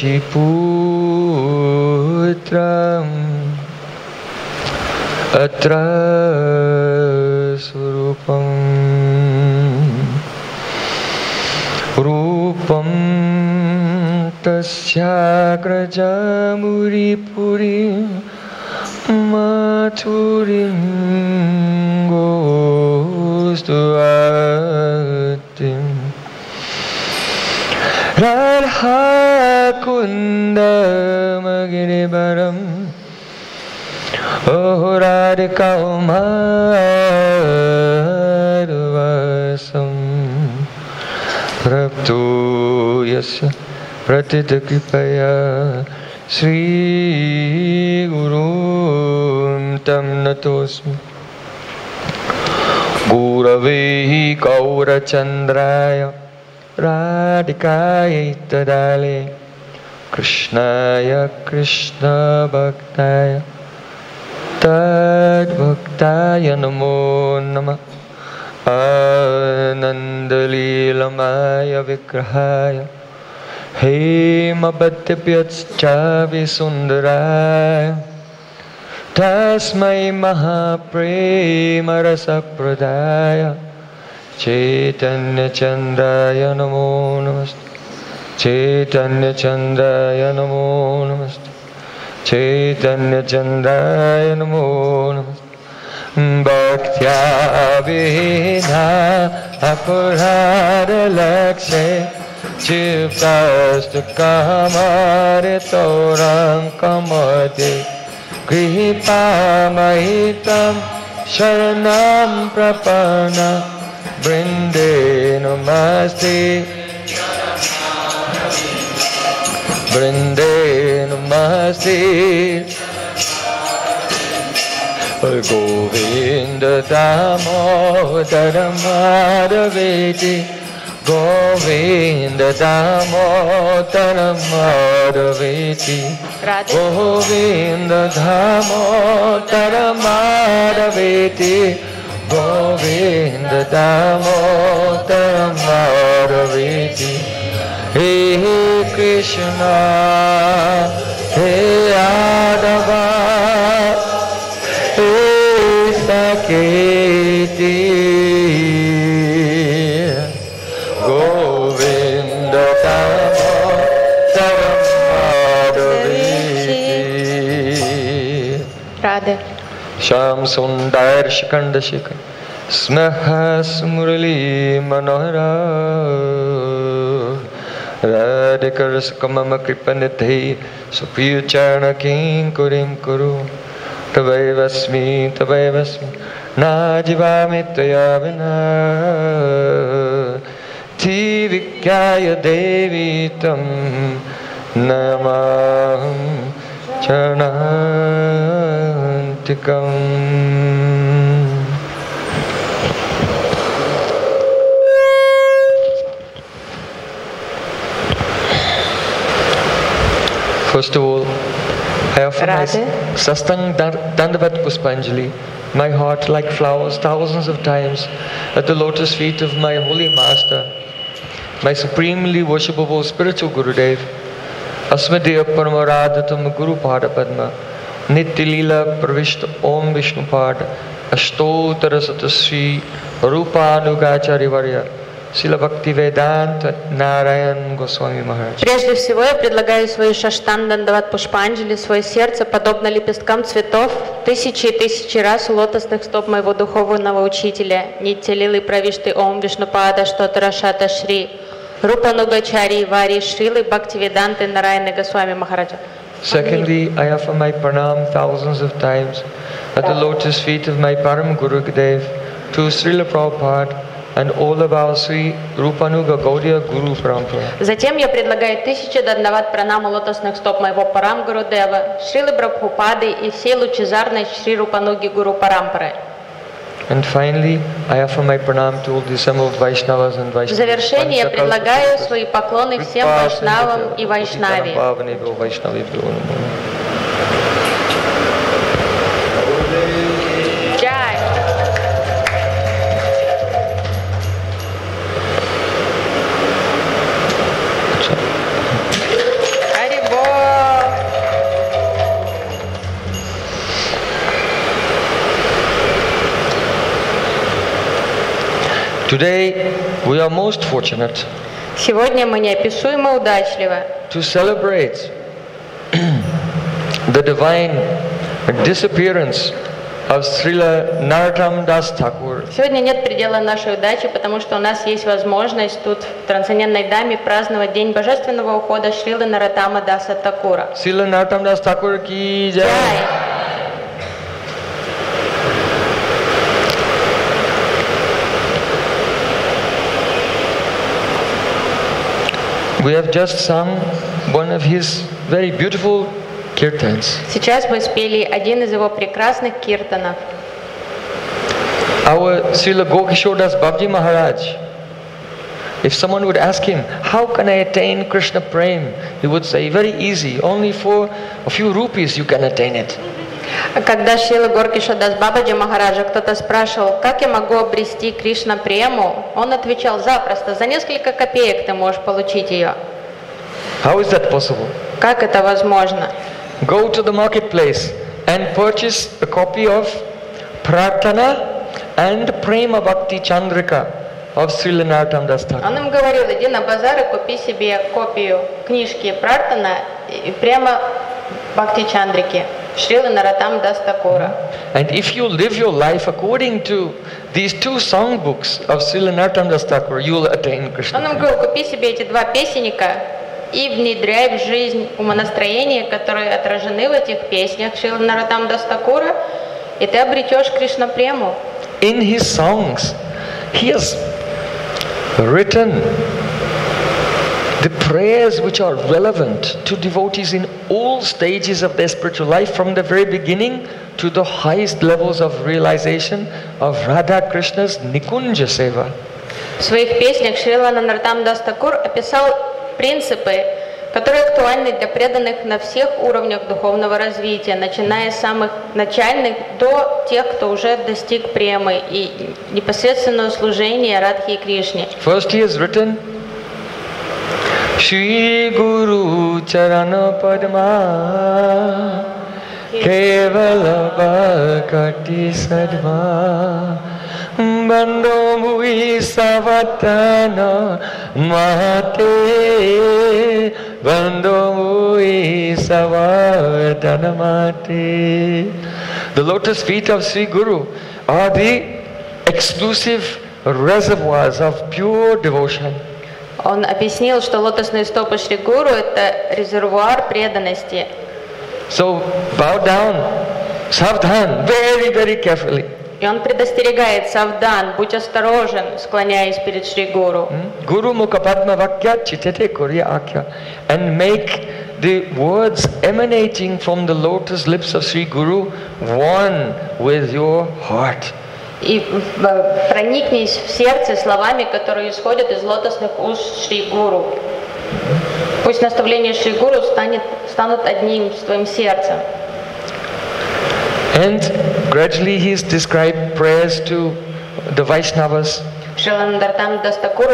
सचिपुत्रम् अत्र स्वरूपम् रूपं तस्याग्रजमुरिपुरी माथुरीं गोस्तुवातिम् राधाकुन्दमगिरिवरम् ओहो राधिकौमारुवासं रप्तो यस्य प्रतितकृपया श्रीगुरुं तं नतोऽस्मि। गुरवे गौरचन्द्राय राधिकायै तदाले कृष्णाय कृष्णभक्ताय तद्भक्ताय नमो नमः। आनन्दलीलमाय विग्रहाय। हेमबद्ध्यप्यच्चाविसुन्दराय तस्मै महाप्रेमरसप्रदाय। चैतन्यचन्द्राय नमो नमस्ते। चैतन्यचन्द्राय नमो नमस्ते। चैतन्यचन्द्राय नमो नमस्ते। भक्त्या विना अपराधलक्ष्ये चित्तस्तु कामारितोरङ्कमते गृहीपामहितं शरणं प्रपन्न। वृन्दे Brinde Namasi Govinda Damodara Madhaveti Govinda Damodara Madhaveti Govinda Damodara Madhaveti Govinda Damodara Madhaveti हे कृष्ण हे यादवा हे सकेति माधवेति राधे। श्याम सुंदर शिखण्ड शिखर स्नः स्मुरली मनोहरा। राधिकर सुकमम कृपनिधि सुप्रिय चरण किङ्कुरीं कुरु तवैवस्मि तवैवस्मि नाजिवामि त्वया विना धीविज्ञाय देवी तं नमाहं First of all, I offer my Sastang Dandavat Puspanjali, my heart like flowers thousands of times at the lotus feet of my holy master, my supremely worshipable spiritual Gurudev, Asmadeya Paramaradhatam Guru Pada Padma, Nitya Leela Pravishta Om Vishnu Pada, Ashtotara Satasri Rupanugacharya Прежде всего я предлагаю свои шаштан дандават пушпанджали, свое сердце, подобно лепесткам цветов, тысячи и тысячи раз у лотосных стоп моего духовного учителя, Нитя Лилы Правишты Ом Вишнупада Штотарашата Шри, Рупа Нугачари Вари Шрилы Бхактивиданты Нараяны Госвами Махараджа. Secondly, I offer my pranam thousands of times at the lotus feet of my Param Guru Gurudev, to Srila Prabhupada and all of our Sri Rupanuga Gaudiya Guru Parampara. Затем я предлагаю тысячи дандават пранаму лотосных стоп моего Парам Гурудева, Шрилы Брабхупады и всей лучезарной Шри Рупануги Гуру Парампары. And finally, I offer my pranam to all the assembled Vaishnavas and В Vaishnavas. завершение я предлагаю свои поклоны всем вайшнавам и вайшнаве. Today we are most fortunate Сегодня мы неописуемо удачливы to celebrate the divine disappearance of Srila Narottam Das Thakur. Сегодня нет предела нашей удачи, потому что у нас есть возможность тут в Трансцендентной Даме праздновать День Божественного ухода Шрилы Наратама Даса Такура. Srila Narottam Das Thakur ki jai. We have just sung one of his very beautiful kirtans. Сейчас мы спели один из его прекрасных киртанов. Our Srila Gokishodas Babji Maharaj, if someone would ask him, How can I attain Krishna Prem? He would say, Very easy, only for a few rupees you can attain it. Когда Шила Горкишадас Бабаджи Махараджа кто-то спрашивал, как я могу обрести Кришна прему, он отвечал запросто, за несколько копеек ты можешь получить ее. How is that possible? Как это возможно? Go to the marketplace and purchase a copy of Pratana and Prema Bhakti Chandrika of Srila Narottam Das. Он им говорил, иди на базар и купи себе копию книжки Прартана и прямо Бхакти Чандрики. And if you live your life according to these two songbooks of Srila Narottam Das Thakur, you will attain Он Krishna. им говорил, купи себе эти два песенника и внедряй в жизнь умонастроения, которые отражены в этих песнях Шрилы Наратам Дастакура, и ты обретешь Кришна прему. In his songs, he has written the prayers which are relevant to devotees in all stages of their spiritual life, from the very beginning to the highest levels of realization of Radha Krishna's Nikunja Seva. В своих песнях Шрила Нартам Дастакур описал принципы, которые актуальны для преданных на всех уровнях духовного развития, начиная с самых начальных до тех, кто уже достиг премы и непосредственного служения Радхи и Кришне. First, he has written Shri गुरु चरण पद्मा। केवल कटि सद्मा बन्दो मुहि सवतन सवतन The lotus feet of Sri Guru are the exclusive reservoirs of pure devotion. Он объяснил, что лотосные стопы Шри Гуру – это резервуар преданности. So bow down, savdhan, very, very carefully. И он предостерегает Савдан, будь осторожен, склоняясь перед Шри Гуру. Mukha Padma Vakya Chitete Kurya Akya and make the words emanating from the lotus lips of Sri Guru one with your heart. И проникнись в сердце словами, которые исходят из лотосных уст Шри Гуру. Пусть наставления Шри Гуру станет, станут одним с твоим сердцем. And gradually he's described prayers to the Vaishnavas. Шиландартам Дастакур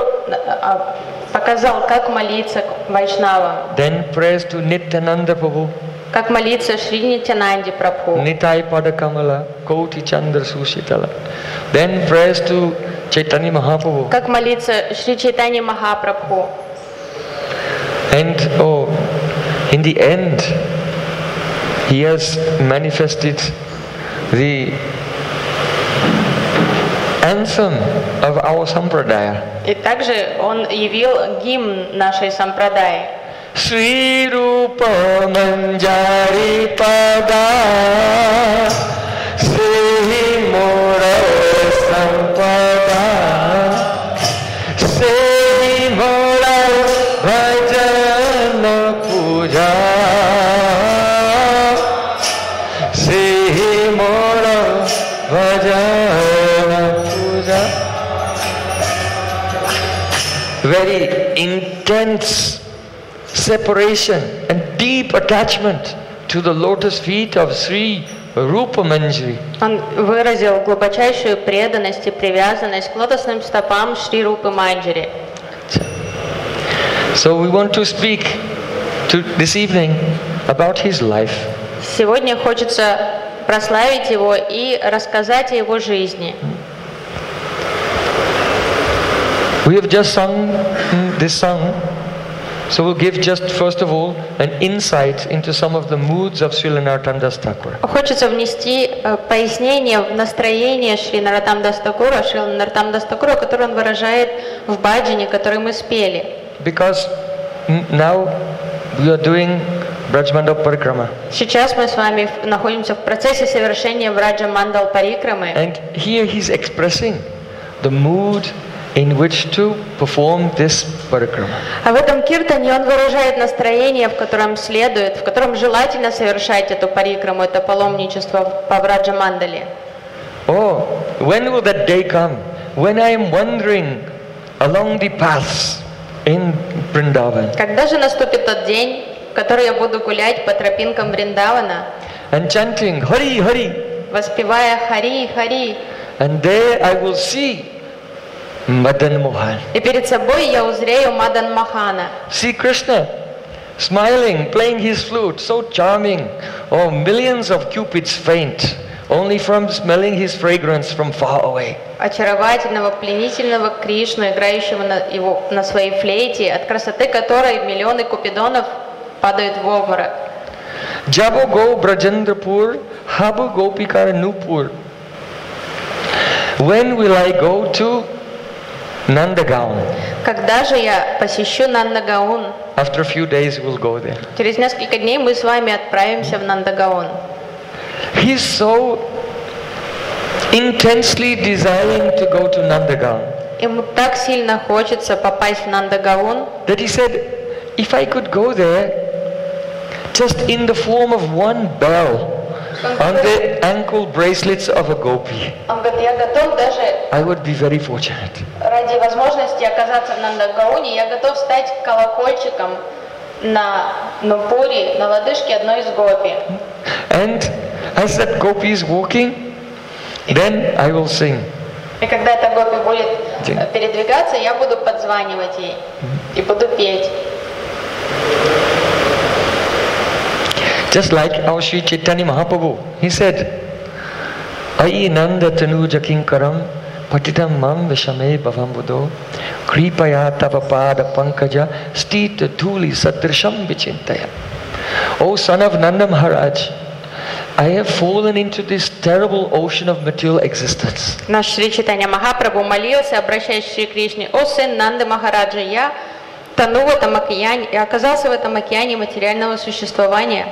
а, показал, как молиться к Вайшнавам, Then prayers to Nityananda Prabhu, как молиться Шри Нитянанди Прабху, Nitai Padakamala, Koti Chandra Sushitala. Then prayers to Chaitanya Mahaprabhu. как молиться Шри Чайтани Махапрабху. And oh, in the end, he has manifested the anthem of our sampradaya. И также он явил гимн нашей сампрадаи. श्रीरूप मंजारी पदा, श्री मोर संपदा से मोर भजन पूजा से मोर भजन पूजा। Very intense separation and deep attachment to the lotus feet of Sri Rupa Manjari. Он выразил глубочайшую преданность и привязанность к лотосным стопам Шри Рупы Манджари. So we want to speak to this evening about his life. Сегодня хочется прославить его и рассказать о его жизни. We have just sung mm, this song, so we'll give just first of all an insight into some of the moods of Srila Narottam Das Thakur. Хочется внести э, пояснение в настроение Шри Нароттам Дас Тхакура, Шри Нароттам Дас Тхакура, который он выражает в бхаджане, который мы спели. Because mm, now we are doing Brajmandal Parikrama. Сейчас мы с вами в- находимся в процессе совершения Враджа-мандала парикрамы. And here he's expressing the mood in which to perform this А в этом киртане он выражает настроение, в котором следует, в котором желательно совершать эту парикраму, это паломничество по Враджа Мандале. Oh, when will that day come? When I am wandering along the paths in Vrindavan. Когда же наступит тот день, в который я буду гулять по тропинкам Вриндавана, and chanting Hari Hari, воспевая Хари, Хари, and there I will see Madan Mohan, и перед собой я узрею Мадан Махана, see Krishna smiling, playing his flute, so charming. Oh, millions of cupids faint only from smelling his fragrance from far away. очаровательного, пленительного Кришну, играющего на, его, на своей флейте, от красоты которой миллионы купидонов падают в обморок. Jabo go Brajendrapur, Habu Gopikar Nupur. When will I go to Nandagaon? Когда же я посещу Нандагаон? After a few days we'll go there. Через несколько дней мы с вами отправимся в Нандагаон. He's so intensely desiring to go to Nandagaon Ему так сильно хочется попасть в Нандагаон, that he said, if I could go there just in the form of one bell the ankle bracelets of a gopi, он говорит, я готов даже I would be very fortunate. ради возможности оказаться в Нандагаоне, я готов стать колокольчиком на Нупуре, на лодыжке одной из гопи. And as that gopi is walking, then I will sing. И когда эта гопи будет передвигаться, я буду подзванивать ей и буду петь. Just like our Sri Chaitanya Mahaprabhu, he said, Ai nanda tanuja kinkaram patitam mam vishame bhavambudo kripaya tava pada pankaja stita dhuli satrisham vichintaya. O son of Nanda Maharaj, I have fallen into this terrible ocean of material existence. Наш Шри Читания Махапрабху молился, обращаясь к Шри Кришне, «О сын Нанды Махараджа, я тону в этом океане и оказался в этом океане материального существования.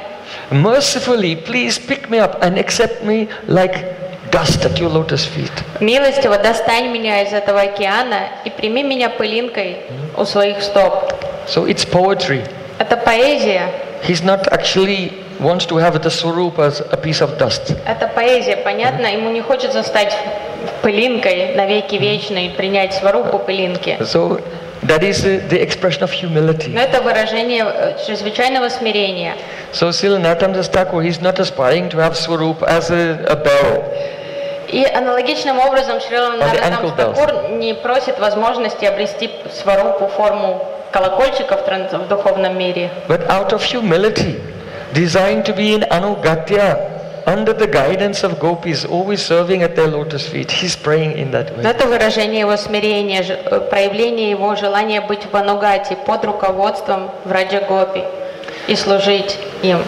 Mercifully, please pick me up and accept me like dust at your lotus feet. Милостиво достань меня из этого океана и прими меня пылинкой у своих стоп». So it's poetry. Это поэзия, He's not actually wants to have the swarup as a piece of dust. это поэзия, понятно? Ему не хочется стать пылинкой навеки вечной, принять сварупу пылинки. So that is uh, the expression of humility. Но это выражение э, чрезвычайного смирения. So Srila Narottam Das Thakur, he's not aspiring to have swarup as a, a bell. И аналогичным образом Шрила the ankle Наратам Такур не просит возможности обрести сварупу форму колокольчика в, транс- в духовном мире, But out of humility, desiring to be in Anugatya, under the guidance of gopis, always serving at their lotus feet. He's praying in that но way. это выражение его смирения, ж- э, проявление его желания быть в Анугате под руководством Враджа Гопи и служить им.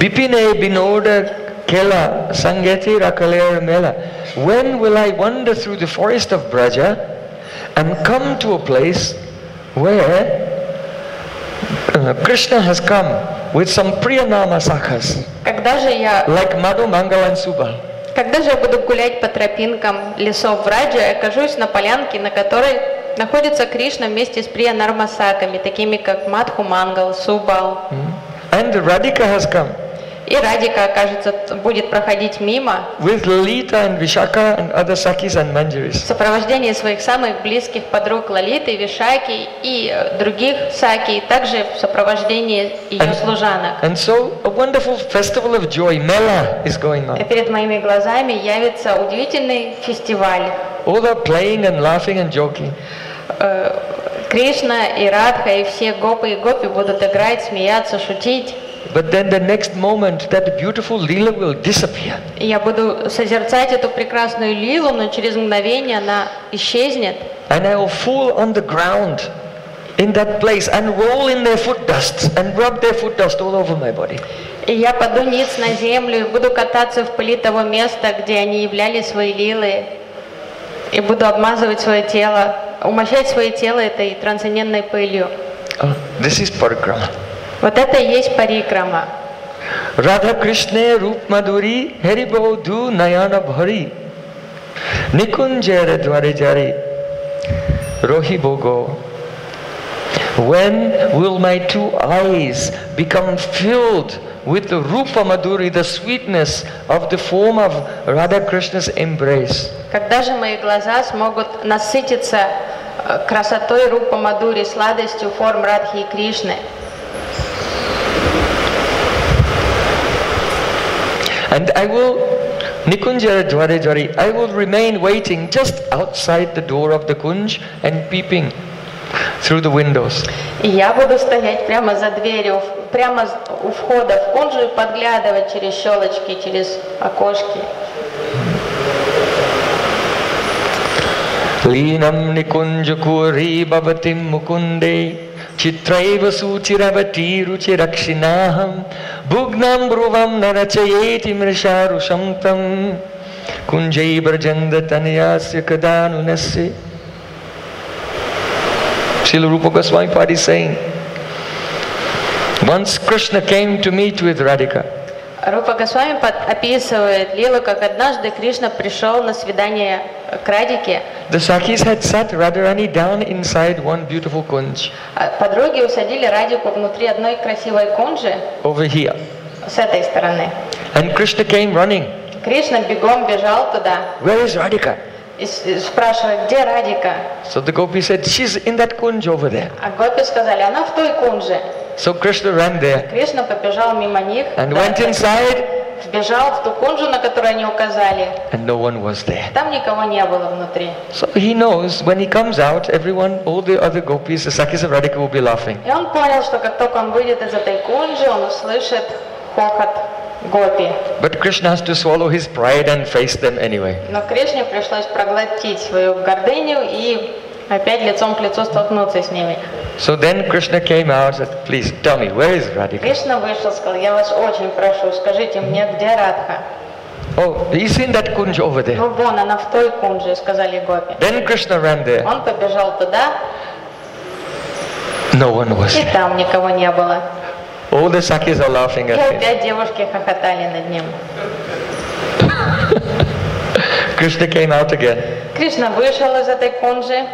Bipine binoda kela sangeti rakaler mela. When will I wander through the forest of Braja and come to a place where uh, Krishna has come with some Priyanama sakhas, Когда же я like Madhu, Mangal and Subal. Когда же я буду гулять по тропинкам лесов Враджа, я окажусь на полянке, на которой находится Кришна вместе с Прия Нармасаками, такими как Мадху Мангал, Субал. And Radhika has come И Радика, окажется, т- будет проходить мимо with Lalita and Vishaka and other Sakis and в Manjaris. сопровождении своих самых близких подруг Лалиты, Вишаки и э, других Саки, и также в сопровождении ее And- служанок. And so a wonderful festival of joy, Mela, is going И on. перед моими глазами явится удивительный фестиваль. All are playing and laughing and joking. Э, Кришна и Радха и все гопы и гопи будут играть, смеяться, шутить. But then the next moment that beautiful lila will disappear. Я буду созерцать эту прекрасную лилу, но через мгновение она исчезнет. And I will fall on the ground in that place and roll in their foot dust and rub their foot dust all over my body. И я паду ниц на землю и буду кататься в пыли того места, где они являли свои лилы, и буду обмазывать свое тело, умощать свое тело этой трансцендентной пылью. Oh, this is parikrama. Вот это и есть парикрама. Radha Krishna Rup Madhuri Hari Bodhu Nayana Bhari Nikunjara Dware Jari Rohi Bogo When will my two eyes become filled with the Rupa Madhuri, the sweetness of the form of Radha Krishna's embrace? Когда же мои глаза смогут насытиться э, красотой Рупа Мадури, сладостью форм Радхи и Кришны? And I will, Nikunja Jware Jwari, I will remain waiting just outside the door of the kunj and peeping through the windows. И я буду стоять прямо за дверью, прямо у входа в кунжу и подглядывать через щелочки, через окошки. Линам Никунджукури Бабатим Мукундей चित्रैव सुचिरवती रुचिरक्षिणाहं भुग्नं ब्रुवं न रचयेति मृषारुषं तं कुञ्जै व्रजन्दतनयास्य कदानुनस्य Srila Rupa Goswami Pad is saying, once Krishna came to meet with Radhika, Рупа Госвами описывает Лилу, как однажды Кришна пришел на свидание к Радике. the Sakis had sat Radharani down inside one beautiful kunj А Подруги усадили Радику внутри одной красивой кунжи over here. с этой стороны. And Krishna came running. Кришна бегом бежал туда Where is Radhika? Спрашивает, где Радика? So the gopi said, She's in that kunj over there. А гопи сказали, она в той кунже. So Krishna ran there Кришна побежал мимо них, and went inside, вбежал в ту кунжу, на которую они указали. and no one was there. Там никого не было внутри. So he knows when he comes out, everyone, all the other gopis, the Sakis of Radhika will be laughing. И он понял, что как только он выйдет из этой кунжи, он услышит хохот гопи. But Krishna has to swallow his pride and face them anyway. Но Кришне пришлось проглотить свою гордыню и опять лицом к лицу столкнуться с ними. So then Krishna came out and said, Please tell me, where is Radhika? Кришна вышел, сказал, я вас очень прошу, скажите мне, где Радха? Oh, he's in that kunj over there. Ну вон, она в той кунже, сказали гопи. Then Krishna ran there. Он побежал туда, No one was и там никого не было. All the Sakis are laughing И at him. опять девушки хохотали над ним. Krishna came out again. Кришна вышел из этой кунжи,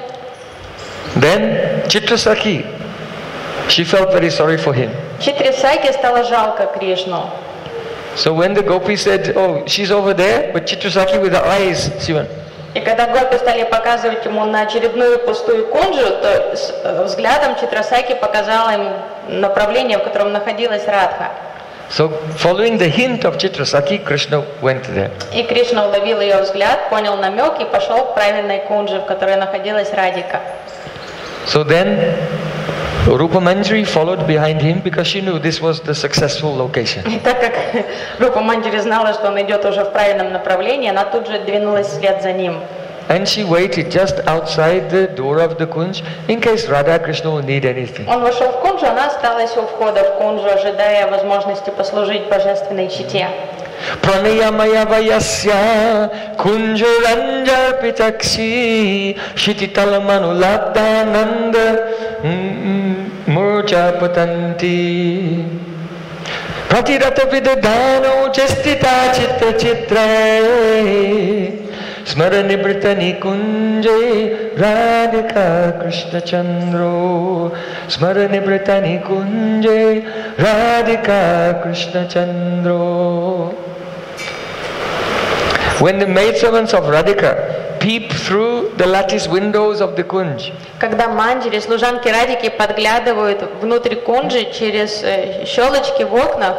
Then Chitrasakhi, she felt very sorry for him. Читрисаке стало жалко Кришну. So when the gopi said, oh, she's over there, but Chitrasakhi with her eyes, she went, И когда гопи стали показывать ему на очередную пустую кунжу, то с э, взглядом Читрасаки показала ему направление, в котором находилась Радха. so following the hint of Chitrasakhi, Krishna went there. И Кришна уловил ее взгляд, понял намек и пошел к правильной кунже, в которой находилась Радика. So then Rupa Manjari followed behind him because she knew this was the successful location. И так как Рупа Манджири знала, что он идет уже в правильном направлении, она тут же двинулась вслед за ним. And she waited just outside the door of the kunj in case Radha Krishna will need anything. Он вошел в кунжу, она осталась у входа в кунжу, ожидая возможности послужить божественной чите. Pranayamaya vayasya kunjaranjar मूर्चा पतंती प्रतिरत मूर्जा पतन्ति चित्त चित्र स्मर निवृत निकुंज राधिका कृष्णचंद्र स्मर निवृत निकुंज राधिका कृष्णचन्द्रो When the maidservants of Radhika peep through the lattice windows of the kunj, Когда манджери, служанки Радики подглядывают внутрь кунжи через э, щелочки в окнах,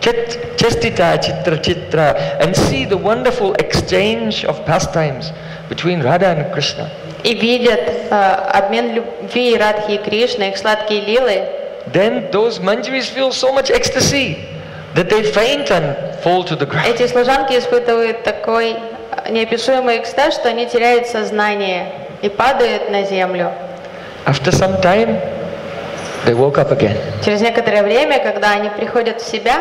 Chit- Chestita Chitra Chitra, and see the wonderful exchange of pastimes between Radha and Krishna, и видят э, обмен любви Радхи и Кришны, их сладкие лилы, then those manjaris feel so much ecstasy that they faint and fall to the ground. Эти служанки испытывают такой неописуемый экстаз, что они теряют сознание и падают на землю. After some time, they woke up again. Через некоторое время, когда они приходят в себя,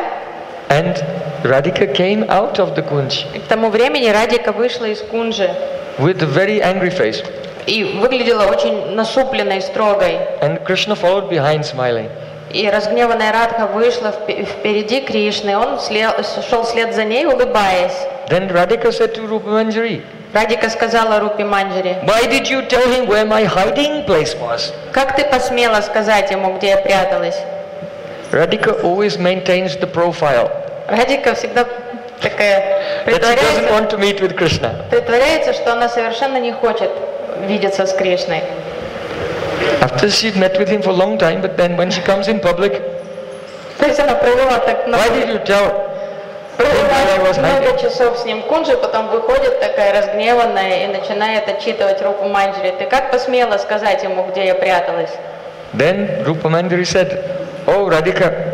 And Radhika came out of the kunj к тому времени Радика вышла из кунжи with a very angry face. и выглядела очень насупленной, строгой. And Krishna followed behind smiling. И разгневанная Радха вышла впе- впереди Кришны, он сле- шел вслед за ней, улыбаясь. Then Radhika said to Rupa Manjari, Радика сказала Рупи Манджари, Why did you tell him where my hiding place was? как ты посмела сказать ему, где я пряталась? Radhika always maintains the profile Радика всегда такая притворяется, want to meet with Krishna. притворяется, что она совершенно не хочет видеться с Кришной. After she'd met with him for a long time, but then when she comes in public, why did you tell? Много часов с ним в кунже, потом выходит такая разгневанная и начинает отчитывать Рупу Манджари. Ты как посмела сказать ему, где я пряталась? Then Rupa Manjari said, Oh Radhika,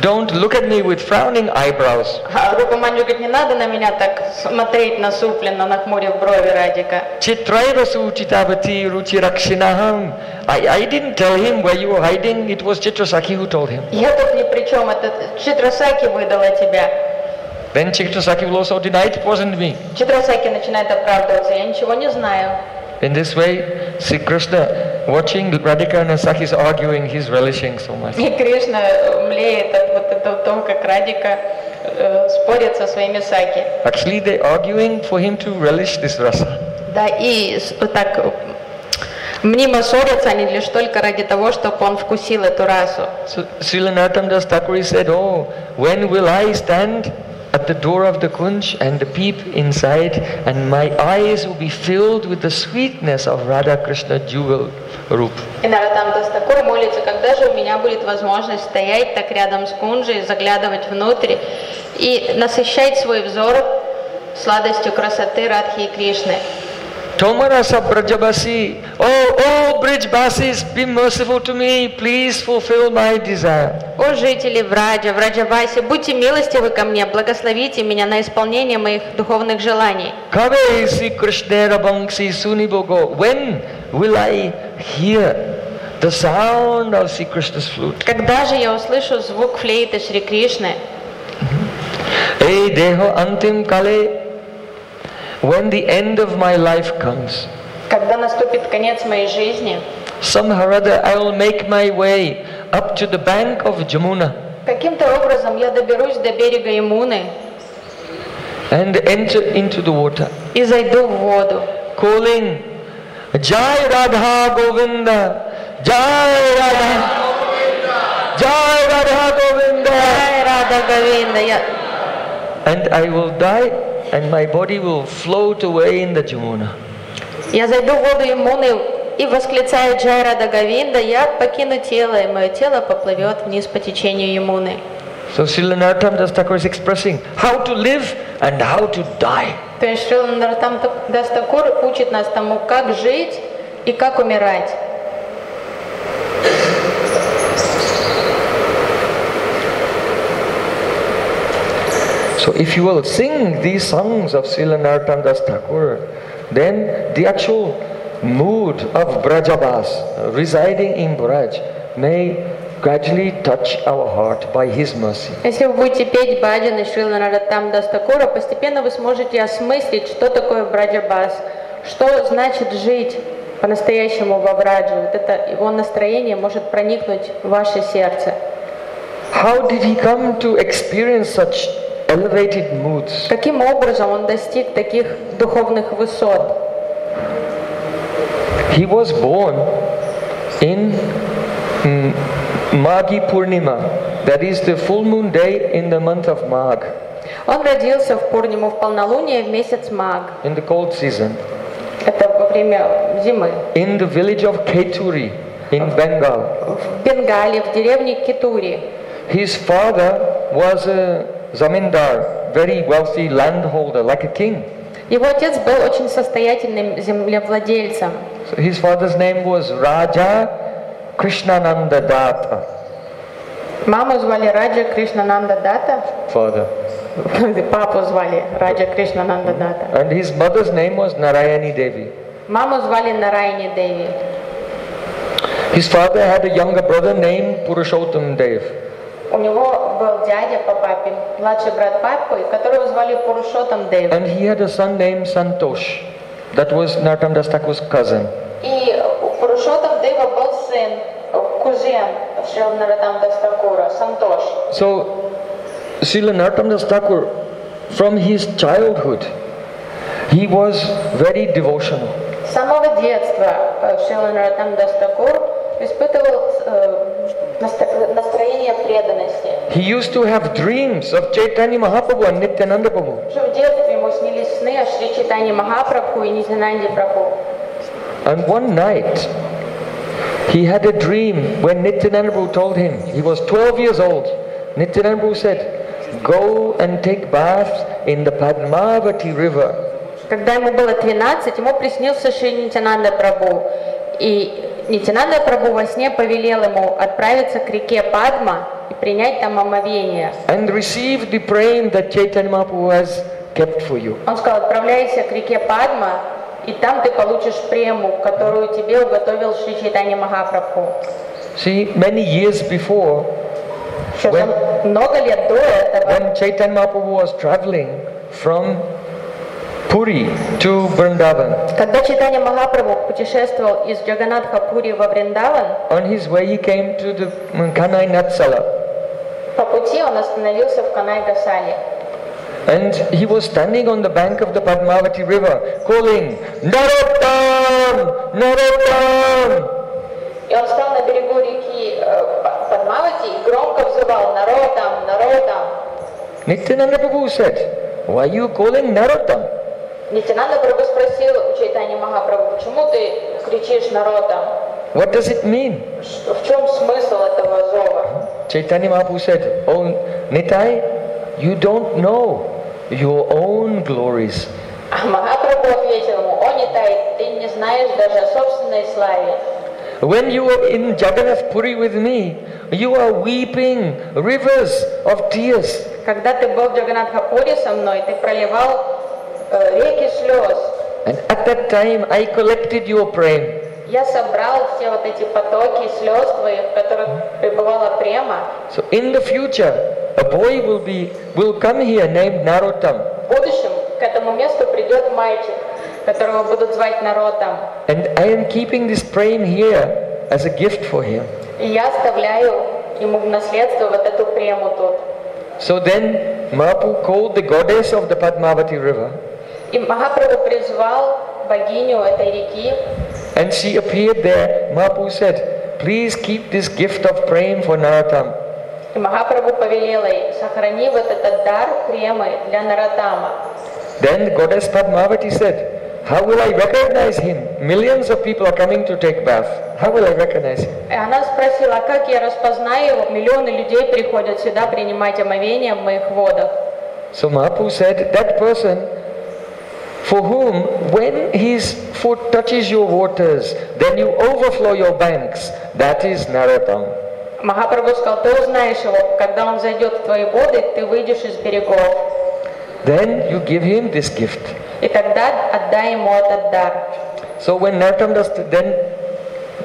don't look at me with frowning eyebrows. А Рупа Манджари говорит, не надо на меня так смотреть насупленно, нахмурив брови Радика. Chitraiva suchitavati ruchirakshinaham. I, I didn't tell him where you were hiding, it was Chitrasaki who told him. Я тут ни при чем, это Читрасаки выдала тебя. Then Chitrasaki will also deny it wasn't me. Читрасаки начинает оправдываться, я ничего не знаю. In this way, Sri Krishna, watching Radhika and Sakis arguing, he's relishing so much. И Кришна млеет от вот этого того, как Радика э, спорит со своими саки. Actually, they're arguing for him to relish this rasa. Да, и с- вот так э, мнимо ссорятся они лишь только ради того, чтобы он вкусил эту расу. So Srila Narottam Das Thakur said, Oh, when will I stand at the door of the kunj and peep inside, and my eyes will be filled with the sweetness of Radha Krishna jewel roop. И Наратам Дастакур молится, когда же у меня будет возможность стоять так рядом с кунжей, заглядывать внутрь и насыщать свой взор сладостью красоты Радхи и Кришны. Tomarasa Brajabasi, oh, oh, Brijbasis, be merciful to me, please fulfill my desire. О жители Враджа, Враджаваси, будьте милостивы ко мне, благословите меня на исполнение моих духовных желаний. Kabe Sri Krishna Rabangsi Sunibogo, when will I hear the sound of Sri Krishna's flute? Когда же я услышу звук флейты Шри Кришны? Hey Deho Antim Kale, when the end of my life comes, Когда наступит конец моей жизни, somehow or other I will make my way up to the bank of Jamuna каким-то образом я доберусь до берега Имуны and enter into the water, и зайду в воду, calling Jai Radha Govinda, Jai Radha, Jai Radha Govinda, Ай, Рада Говинда, я... and I will die and my body will float away in the Jamuna. я зайду в воду Имуны и восклицаю Джай Рада Говинда, я покину тело, и мое тело поплывет вниз по течению Имуны. So Srila Narottam Das Thakur is expressing how to live and how to die. То есть Шрила Наратам Дастакур учит нас тому, как жить и как умирать. So if you will sing these songs of Srila Narottam Das Thakur, then the actual mood of Brajabas residing in Braj may gradually touch our heart by his mercy. Если вы будете петь баджаны Шрила Наратам Дастакура, постепенно вы сможете осмыслить, что такое Браджабас, что значит жить по-настоящему во Браджи. Вот это его настроение может проникнуть в ваше сердце. How did he come to experience such elevated moods? Каким образом он достиг таких духовных высот? He was born in mm, Maghi Purnima, that is the full moon day in the month of Magh, Он родился в Пурниму в полнолуние в месяц Маг. in the cold season, Это во время зимы. in the village of Keturi in Bengal. В Бенгале, в деревне Китури. His father was a zamindar, very wealthy landholder, like a king. Его отец был очень состоятельным землевладельцем. So his father's name was Raja Krishnananda Datta. Маму звали Раджа Кришнананда Дата. father. Папу звали Раджа Кришнананда Дата. And his mother's name was Narayani Devi. Маму звали Нарайни Деви. His father had a younger brother named Purushottam Dev. У него был дядя по папе, младший брат папы, которого звали Пурушотам Деви. And he had a son named Santosh. That was Narottam Das Thakur's cousin. И у Пурушоттам Дева был сын, кузен Шрила Нароттам Дас Тхакура, Сантош. So, Narottam Das Thakur, from his childhood, he was very devotional. С самого детства э, Шрила Нароттам Дас Тхакур испытывал э, настроение преданности. He used to have dreams of Chaitanya Mahaprabhu and Nityananda Prabhu. Уже в детстве ему снились сны о Шри Читани Махапрабху и Нитянанде Прабху. And one night, he had a dream when Nityananda Prabhu told him, he was 12 years old. Nityananda Prabhu said, Go and take baths in the Padmavati river. Когда ему было 12, ему приснился Шри Нитянанда Прабху. И Нитянанда Прабху во сне повелел ему отправиться к реке Падма и принять там омовение. And receive the praying that Chaitanya Mahaprabhu has kept for you. Он сказал, отправляйся к реке Падма, и там ты получишь прему, которую тебе уготовил Шри Чайтанья Махапрабху. See, many years before, за много лет до этого, when Chaitanya Mahaprabhu was traveling from Puri to Vrindavan, когда Чайтанья Махапрабху путешествовал из Джаганатха Пури во Вриндаван, on his way he came to the Kanai Natsala. по пути он остановился в Канай-Гасале. And he was standing on the bank of the Padmavati river calling, Narottam! Narottam! И он стал на берегу реки э, Па- Падмавати и громко взывал «Народам! Народам!». Nityananda Prabhu said, Why are you calling Narottam? Нитянанда Прабху спросил у Чайтани Махапрабху, почему ты кричишь «Народам»? What does it mean? В чем смысл этого зова? Chaitanya Mahaprabhu said, Oh Nitai, you don't know your own glories. А Махапрабху ответил ему, «О, Нитай, ты не знаешь даже о собственной славе. When you were in Jagannath Puri with me, you are weeping rivers of tears. Когда ты был в Джаганатхапуре со мной, ты проливал реки слез. And at that time I collected your praying. Я собрал все вот эти потоки слез твоих, в которых пребывала према. So in the future, a boy will be will come here named Narottam, В будущем к этому месту придет мальчик, которого будут звать народом. and I am keeping this praying here as a gift for him. И я оставляю ему в наследство вот эту прему тут. So then Mahaprabhu called the goddess of the Padmavati river, И Махапрабху призвал богиню этой реки, and she appeared there. Mahaprabhu said, "Please keep this gift of praying for Narottam." и Махапрабху повелела ей, сохрани вот этот дар премы для Наратама. Then the goddess Padmavati said, How will I recognize him? Millions of people are coming to take bath. How will I recognize him? И она спросила, а как я распознаю его? Миллионы людей приходят сюда принимать омовение в моих водах. So Mahaprabhu said, That person for whom, when his foot touches your waters, then you overflow your banks, that is Narottam. Махапрабху сказал, ты узнаешь его, когда он зайдет в твои воды, ты выйдешь из берегов. Then you give him this gift. И тогда отдай ему этот дар. So when Narottam does, then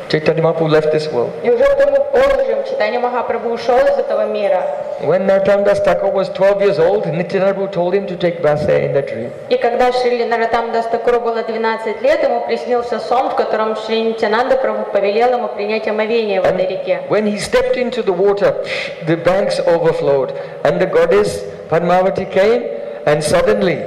Chaitanya Mahaprabhu left this world. И уже в тому позже Читание Махапрабху ушел из этого мира. When Narottam Das Thakur was 12 years old, Nityananda Prabhu told him to take bath there in the dream. И когда Шрили Наратам Дастакуру было 12 лет, ему приснился сон, в котором Шри Нитянанда Прабху повелел ему принять омовение в этой реке. When he stepped into the water, the banks overflowed, and the goddess Padmavati came, and suddenly,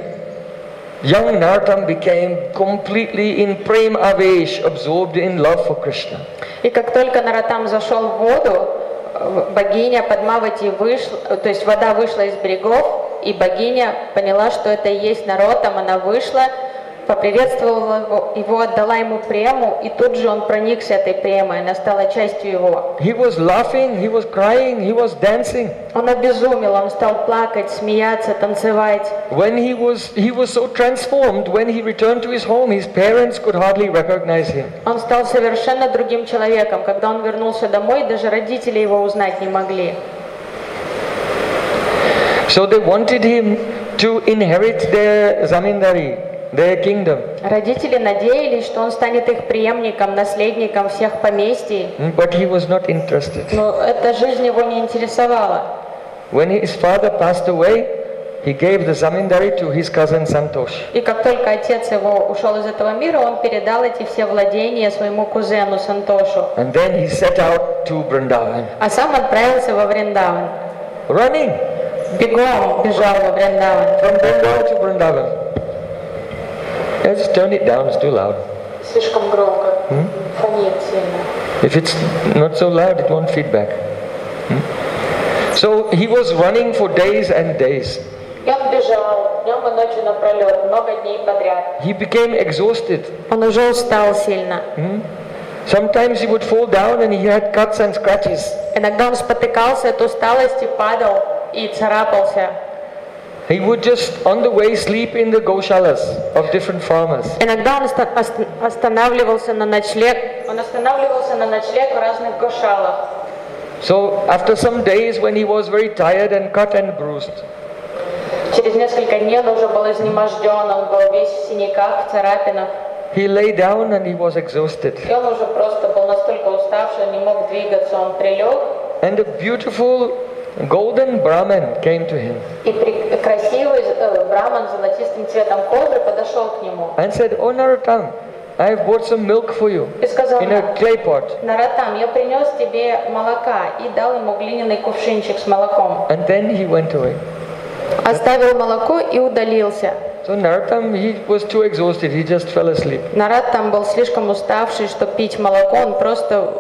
young Narottam became completely in prem avesh, absorbed in love for Krishna. И как только Наратам зашел в воду, э, богиня Падмавати вышла, э, то есть вода вышла из берегов, и богиня поняла, что это и есть Наротам, она вышла, поприветствовала его, его, отдала ему прему, и тут же он проникся этой премой, она стала частью его. He was laughing, he was crying, he was dancing. Он обезумел, он стал плакать, смеяться, танцевать. When he was, he was so transformed, when he returned to his home, his parents could hardly recognize him. Он стал совершенно другим человеком. Когда он вернулся домой, даже родители его узнать не могли. So they wanted him to inherit their zamindari, their kingdom. Родители надеялись, что он станет их преемником, наследником всех поместий, Mm, But he was not interested. но эта жизнь его не интересовала. When his father passed away, he gave the zamindari to his cousin Santosh. И как только отец его ушел из этого мира, он передал эти все владения своему кузену Сантошу, And then he set out to Vrindavan, а сам отправился во Вриндаван. running Бегом бежал во Вриндаван. from Bengal to Vrindavan. Yeah, just turn it down, it's too loud. Слишком громко, фонит сильно. If it's not so loud, it won't feed back. Hmm? So he was running for days and days. И он бежал днем и ночью напролет, много дней подряд. He became exhausted. Он уже устал сильно. Sometimes he would fall down and he had cuts and scratches. Иногда он спотыкался от усталости, падал и царапался. He would just on the way sleep in the goshalas of different farmers. Иногда он оста- ост- останавливался на ночлег. Он останавливался на ночлег в разных гошалах. So after some days when he was very tired and cut and bruised, Через несколько дней он уже был изнеможден, он был весь в синяках, в царапинах. he lay down and he was exhausted. И он уже просто был настолько уставший, он не мог двигаться, он прилег. And a beautiful golden Brahman came to him И красивый э, браман с золотистым цветом кожи подошел к нему and said, Oh Narottam, I have brought some milk for you и сказал, in a clay pot. Наратам, я принес тебе молока и дал ему глиняный кувшинчик с молоком. And then he went away. Оставил молоко и удалился. So Narottam, he was too exhausted, he just fell asleep. Нарат там был слишком уставший, чтобы пить молоко, он просто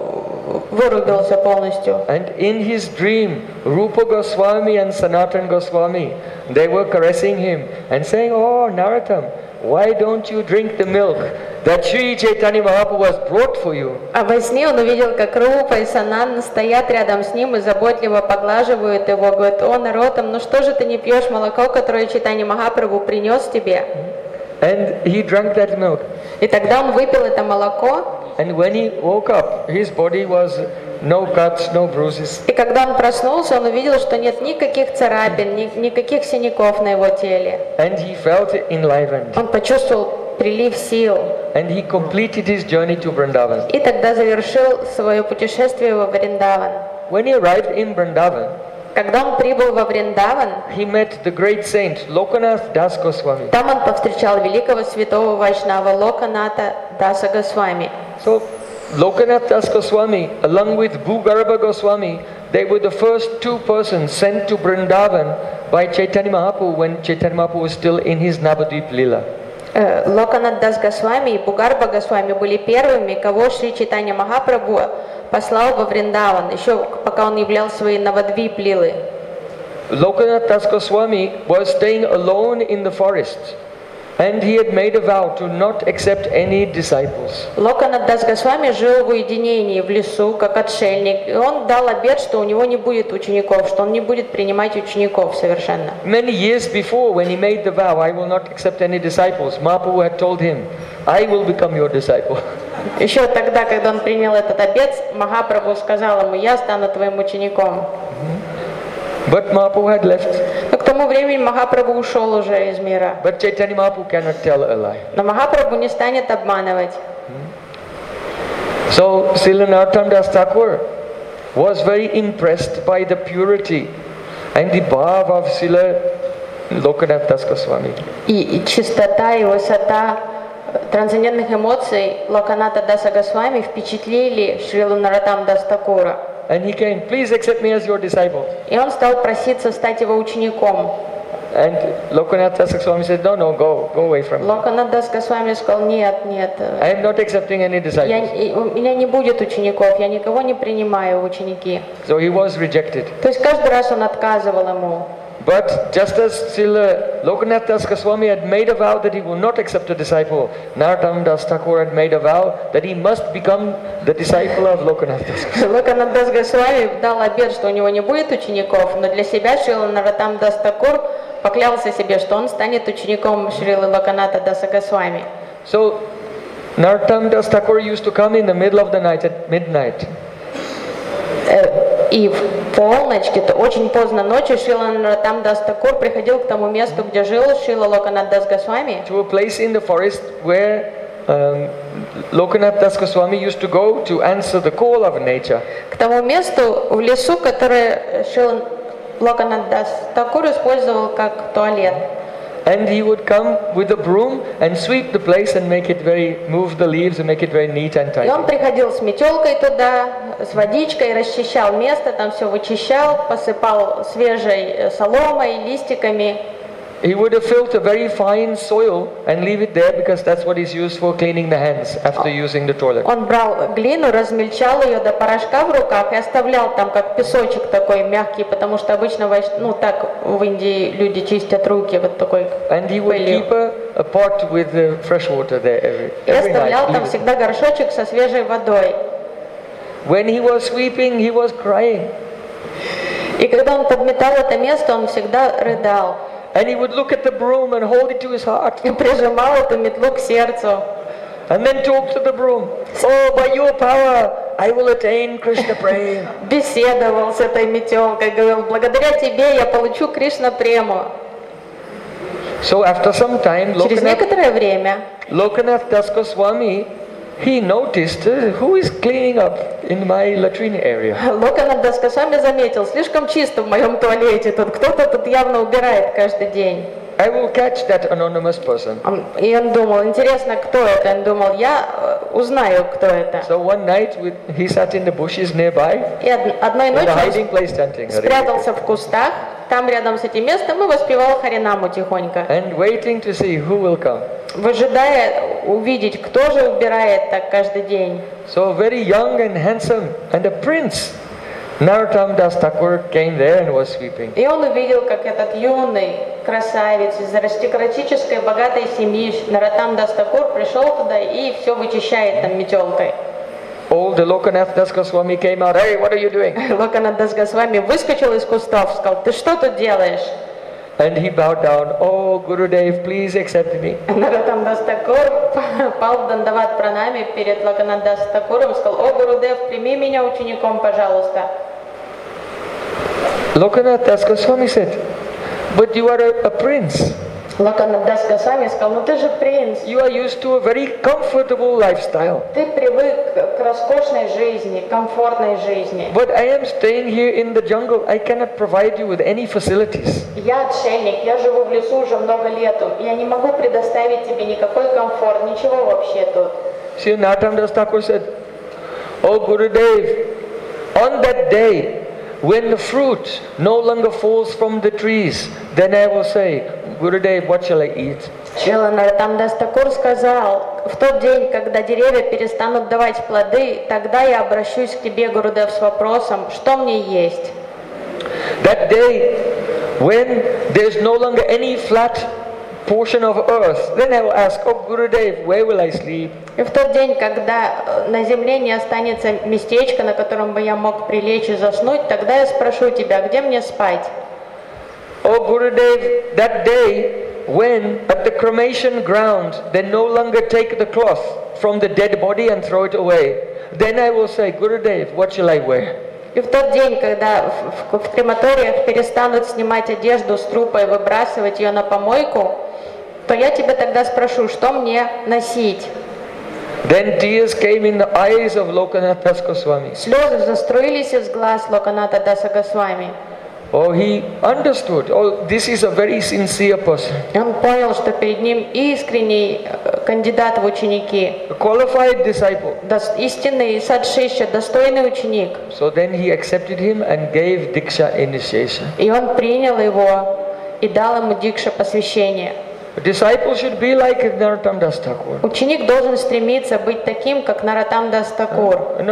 вырубился полностью. And in his dream, Rupa Goswami and Sanatan Goswami, they were caressing him and saying, Oh, Narottam, why don't you drink the milk that Sri Chaitanya Mahaprabhu has brought for you? А во сне он увидел, как Рупа и Санан стоят рядом с ним и заботливо поглаживают его. Говорят, о, Наротам, ну что же ты не пьешь молоко, которое Читани Махапрабху принес тебе? And he drank that milk. И тогда он выпил это молоко, And when he woke up, his body was no cuts, no bruises. и когда он проснулся, он увидел, что нет никаких царапин, ни- никаких синяков на его теле. And he felt enlivened. Он почувствовал прилив сил, And he completed his journey to Vrindavan. и тогда завершил свое путешествие во Вриндаван. When he arrived in Vrindavan, Когда он прибыл во Вриндаван, he met the great saint Lokanath Das Goswami. там он повстречал великого святого Вайшнава Локаната Даса Госвами. So Lokanath Das Goswami, along with Bhugarbha Goswami, they were the first two persons sent to Vrindavan by Chaitanya Mahaprabhu when Chaitanya Mahaprabhu was still in his Navadvip Lila. Э, Локанат Дас Госвами и Бугарба Госвами были первыми, кого Шри Читания Махапрабху послал во Вриндаван, еще пока он являл свои Навадвип лилы. Lokanath Das was staying alone in the forest and he had made a vow to not accept any disciples. Дас Госвами жил в уединении в лесу, как отшельник, и он дал обет, что у него не будет учеников, что он не будет принимать учеников совершенно. Many years before, when he made the vow, I will not accept any disciples, Mahaprabhu had told him, I will become your disciple. Еще тогда, когда он принял этот обет, Махапрабху сказал ему, я стану твоим учеником. But Mahaprabhu had left. Тому времени Махапрабху ушел уже из мира. But Chaitanya Mahaprabhu cannot tell a lie. Но Махапрабху не станет обманывать. So Srila Narottam Das Thakur was very impressed by the purity and the bhav of Srila Lokanath Das Goswami. И, и чистота и высота э, трансцендентных эмоций Локаната Даса Госвами впечатлили Шрилу Наратам Дастакура. And he came, please accept me as your disciple. И он стал проситься стать его учеником. And Lokanath Das Goswami said, no, no, go, go away from me. Локанат Дас Госвами сказал, нет, нет, I am not accepting any я, disciples. и- у меня не будет учеников, я никого не принимаю ученики. So he was rejected. То есть каждый раз он отказывал ему. But just as Srila Lokanath Das Goswami had made a vow that he will not accept a disciple, Narottam Das Thakur had made a vow that he must become the disciple of Lokanath Das Goswami. Локанат Дас Госвами дал обет, что у него не будет учеников, но для себя Шрила Наратам Дастакур поклялся себе, что он станет учеником Шрилы Локаната Даса Госвами. So Narottam Das Thakur used to come in the middle of the night at midnight. Э, И в полночь, где-то очень поздно ночью, Наратам Дас Такур приходил к тому месту, где жил Шила Локанат Дас Госвами, to a place in the forest where um, Lokanath Das Goswami used to go to answer the call of nature. к тому месту в лесу, которое Шила Локанат Дас Такур использовал как туалет. And he would come with a broom and sweep the place and make it very, move the leaves and make it very neat and И он tidy. приходил с метелкой туда, с водичкой, расчищал место, там все вычищал, посыпал свежей э, соломой, листиками. He would have filled a very fine soil and leave it there because that's what is used for cleaning the hands after using the toilet. Он брал глину, размельчал ее до порошка в руках и оставлял там как песочек такой мягкий, потому что обычно, ну так в Индии люди чистят руки вот такой And he would keep a, a pot with uh, fresh water there every, И every оставлял night. там всегда горшочек со свежей водой. When he was sweeping, he was crying. И когда он подметал это место, он всегда рыдал And he would look at the broom and hold it to his heart. и прижимал эту метлу к сердцу. And then talk to the broom. Oh, by your power, I will attain Krishna Prem. беседовал с этой метелкой, говорил, благодаря тебе я получу Кришна прему. So after some time, Через некоторое время Lokanath Das Goswami, he noticed uh, who is cleaning up in my latrine area. Локанат Даскасами заметил, слишком чисто в моем туалете, тут кто-то тут явно убирает каждый день. I will catch that anonymous person. Он- И он думал, интересно, кто это? Он думал, я э, узнаю, кто это. So one night, with, he sat in the bushes nearby, И од- одной in the ночью он hiding place chanting. Hare спрятался в кустах, там рядом с этим местом, и воспевал Харинаму тихонько, and waiting to see who will come. выжидая увидеть, кто же убирает так каждый день. So very young and handsome, and a prince, Narottam Das Thakur came there and was sweeping. И он увидел, как этот юный красавец из аристократической богатой семьи Наратам Дастакур пришел туда и все вычищает там метелкой. Old Lokanath Das Goswami came out, hey, what are you doing? Локанатх Дас Госвами выскочил из кустов, сказал, ты что тут делаешь? And he bowed down, oh, Gurudev, please accept me. Нароттам Дас Тхакур пал дандават пранами перед Локанатх Дас Тхакуром, сказал, о, Гурудев, прими меня учеником, пожалуйста. Lokanath Das Goswami said, but you are a, a prince. Локанат Дасгасвами сказал, ну ты же принц, You are used to a very comfortable lifestyle. ты привык к роскошной жизни, к комфортной жизни. But I am staying here in the jungle. I cannot provide you with any facilities. Я отшельник, я живу в лесу уже много лет, я не могу предоставить тебе никакой комфорт, ничего вообще тут. See, Narottam Das Thakur said, Oh Gurudev, on that day when the fruit no longer falls from the trees, then I will say, Gurudev, what shall I eat? Шрила Наратам Дастакур сказал, в тот день, когда деревья перестанут давать плоды, тогда я обращусь к тебе, Гурудев, с вопросом, что мне есть. That day when there's no longer any flat portion of earth, then I will ask, Oh Gurudev, where will I sleep? И в тот день, когда э, на земле не останется местечко, на котором бы я мог прилечь и заснуть, тогда я спрошу тебя, где мне спать? Oh Gurudev, that day when at the cremation ground they no longer take the cloth from the dead body and throw it away, then I will say, Gurudev, what shall I wear? И в тот день, когда в, в- в крематориях перестанут снимать одежду с трупа и выбрасывать ее на помойку, то я тебя тогда спрошу, что мне носить? Then tears came in the eyes of Lokanath Das Goswami. Слезы заструились из глаз Локаната Даса Госвами. Oh, he understood. Oh, this is a very sincere person, Он понял, что перед ним искренний э, кандидат в ученики, a qualified disciple. истинный садшища, достойный ученик. So then he accepted him and gave Diksha initiation. И он принял его и дал ему дикша посвящение. Ученик должен стремиться быть таким, как Наратам Дастакур. Oh.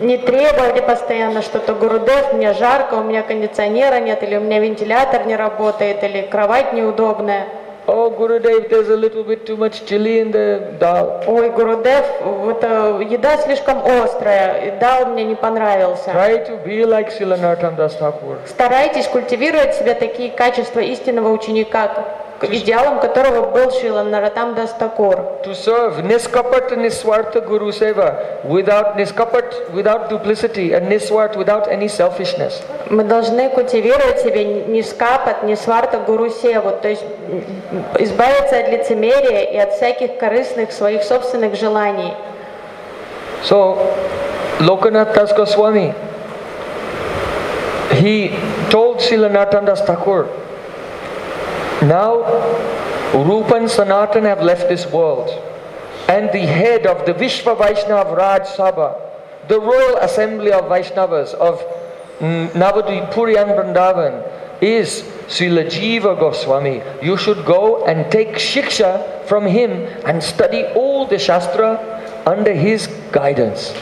Не требовали постоянно что-то, Гурудев, мне жарко, у меня кондиционера нет, или у меня вентилятор не работает, или кровать неудобная. Oh Gurudev, there's a little bit too much chili in the dal. Ой, Гурудев, вот, э, еда слишком острая, и дал мне не понравился. Try to be like Srila Narottam Das Thakur. Старайтесь культивировать в себе такие качества истинного ученика, идеалом которого был Шрила Наратам Дастакур. to serve Niskapat and Niswartha Guru Seva without Niskapat, without duplicity, and Niswart without any selfishness. Мы должны культивировать себе ни скапат, ни сварта гуру севу, то есть избавиться от лицемерия и от всяких корыстных своих собственных желаний. So, Lokanath Das Goswami, he told Srila Narottam Thakur, now Rupa and Sanatan have left this world, and the head of the Vishva Vaishnav Raj Sabha, the royal assembly of Vaishnavas of mm, Navadvip, Puri and Vrindavan, is Srila Jiva Goswami. You should go and take shiksha from him and study all the Shastra under his guidance.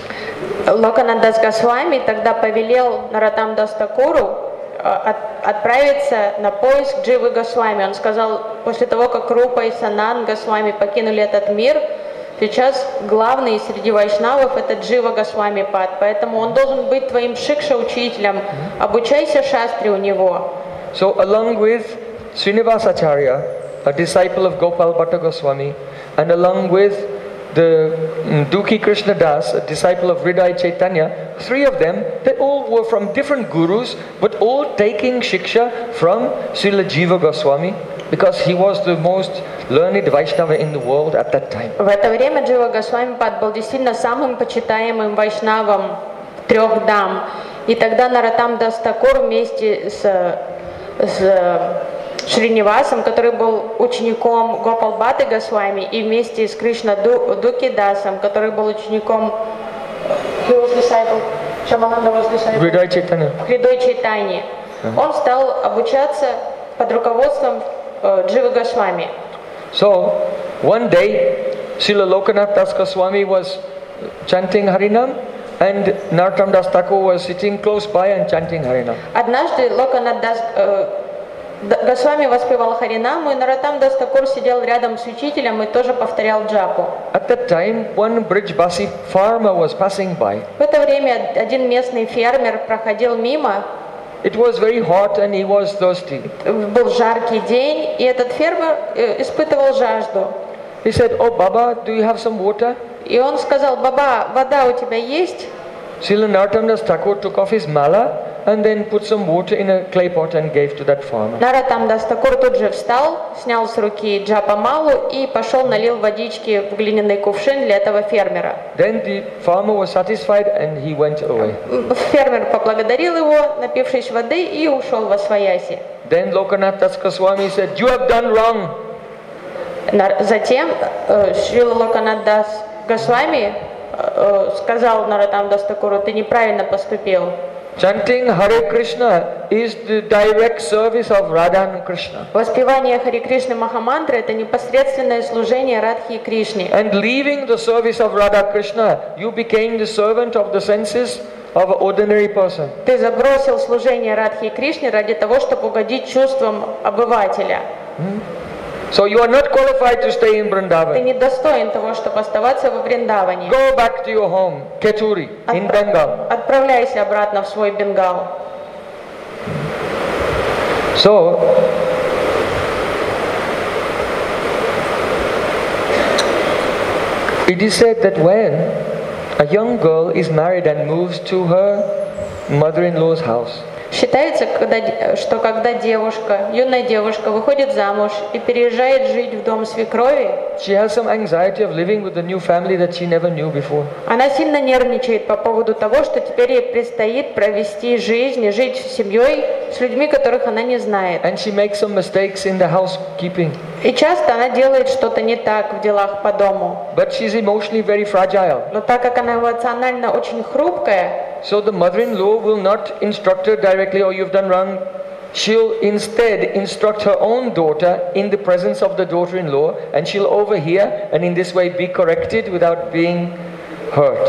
Локанандас Госвами тогда повелел Наратам Дастакуру э, от- отправиться на поиск Дживы Госвами. Он сказал, после того, как Рупа и Санан Госвами покинули этот мир, сейчас главный среди вайшнавов это Джива Госвами Пад. Поэтому он должен быть твоим шикша-учителем. Обучайся шастре у него. So, along with Srinivasacharya, a disciple of Gopal Bhatta Goswami, and along with the mm, Duki Krishna Das, a disciple of Hriday Chaitanya, three of them, they all were from different gurus, but all taking shiksha from Srila Jiva Goswami, because he was the most learned Vaishnava in the world at that time. В это время Джива Госвами Пад был действительно самым почитаемым вайшнавом трех дам. И тогда Наратам Дастакур вместе с, с Шринивасом, который был учеником Гопал Баты Госвами, и вместе с Кришна Ду, Дуки Дасом, который был учеником Chaitanya. Хридой Чайтани. Он стал обучаться под руководством э, Дживы Госвами. So, one day, Srila Lokanath Das Goswami was chanting Harinam, and Narottam Das Thakur was sitting close by and chanting Harinam. Однажды Локанат Дас, Госвами воспевал Харинаму, и Наратам Дастакур сидел рядом с учителем и тоже повторял джапу. At that time, one Brijbasi farmer was passing by. В это время один местный фермер проходил мимо, It was very hot and he was thirsty. был жаркий день, и этот фермер э, испытывал жажду. He said, Oh Baba, do you have some water? И он сказал, баба, вода у тебя есть? Srila Narottam Das Thakur took off his mala and then put some water in a clay pot and gave to that farmer. Наратам Дастакур тут же встал, снял с руки джапа малу и пошел налил водички в глиняный кувшин для этого фермера. Then the farmer was satisfied and he went away. Фермер поблагодарил его, напившись воды, и ушел во свояси. Then Lokanath Das Goswami said, You have done wrong. Затем э, Шрила Локанадас Госвами э, сказал Наратам Дастакуру, ты неправильно поступил. Chanting Hare Krishna is the direct service of Radha and Krishna. Воспевание Хари Кришны Махамантры – это непосредственное служение Радхи и Кришне. And leaving the service of Radha Krishna, you became the servant of the senses of an ordinary person. Ты забросил служение Радхи и Кришне ради того, чтобы угодить чувствам обывателя. So you are not qualified to stay in Ты Vrindavan. не достоин того, чтобы оставаться во Вриндаване. Go back to your home, Keturi, in Bengal. Отправляйся обратно в свой Бенгал. So, it is said that when a young girl is married and moves to her mother-in-law's house, Считается, когда что когда девушка, юная девушка выходит замуж и переезжает жить в дом свекрови, she has some anxiety of living with a new family that she never knew before. она сильно нервничает по поводу того, что теперь ей предстоит провести жизнь и жить с семьей, с людьми, которых она не знает. And she makes some mistakes in the housekeeping. И часто она делает что-то не так в делах по дому. But she's emotionally very fragile. Но так как она эмоционально очень хрупкая, So the mother-in-law will not instruct her directly, oh, you've done wrong. She'll instead instruct her own daughter in the presence of the daughter-in-law, and she'll overhear, and in this way be corrected without being hurt.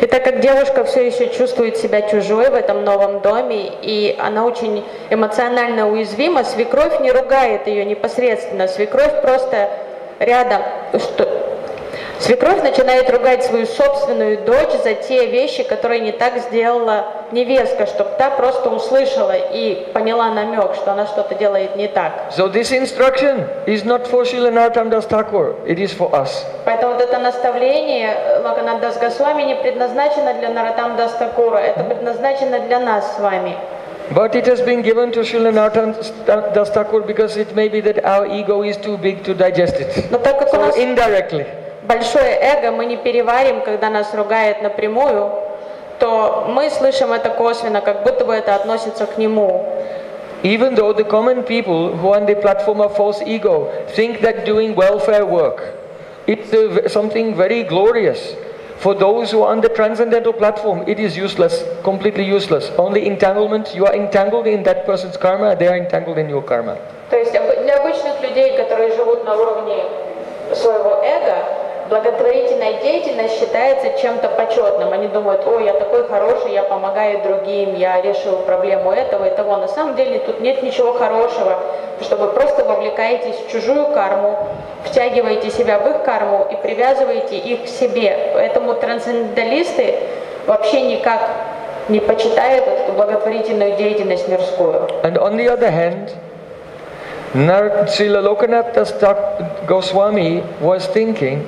И так как девушка все еще чувствует себя чужой в этом новом доме, и она очень эмоционально уязвима, свекровь не ругает ее непосредственно, свекровь просто рядом, что Свекровь начинает ругать свою собственную дочь за те вещи, которые не так сделала невестка, чтобы та просто услышала и поняла намек, что она что-то делает не так. So this instruction is not for Srila Narottam Das Thakur, it is for us. Поэтому вот это наставление э, Лаканадас Госвами не предназначено для Наратам Дастакура, это предназначено для нас с вами. But it has been given to Srila Narottam Das Thakur because it may be that our ego is too big to digest it. Но так как у So нас indirectly. Большое эго, мы не переварим, когда нас ругает напрямую, то мы слышим это косвенно, как будто бы это относится к нему. Even though the common people who are on the platform of false ego think that doing welfare work, it's a, something very glorious. For those who are on the transcendental platform, it is useless, completely useless. Only entanglement, you are entangled in that person's karma, they are entangled in your karma. То есть для обычных людей, которые живут на уровне своего эго, благотворительная деятельность считается чем-то почетным. Они думают, ой, я такой хороший, я помогаю другим, я решил проблему этого и того. На самом деле тут нет ничего хорошего, что вы просто вовлекаетесь в чужую карму, втягиваете себя в их карму и привязываете их к себе. Поэтому трансценденталисты вообще никак не почитают эту благотворительную деятельность мирскую. And on the other hand, Srila Lokanath Das Thak- Goswami was thinking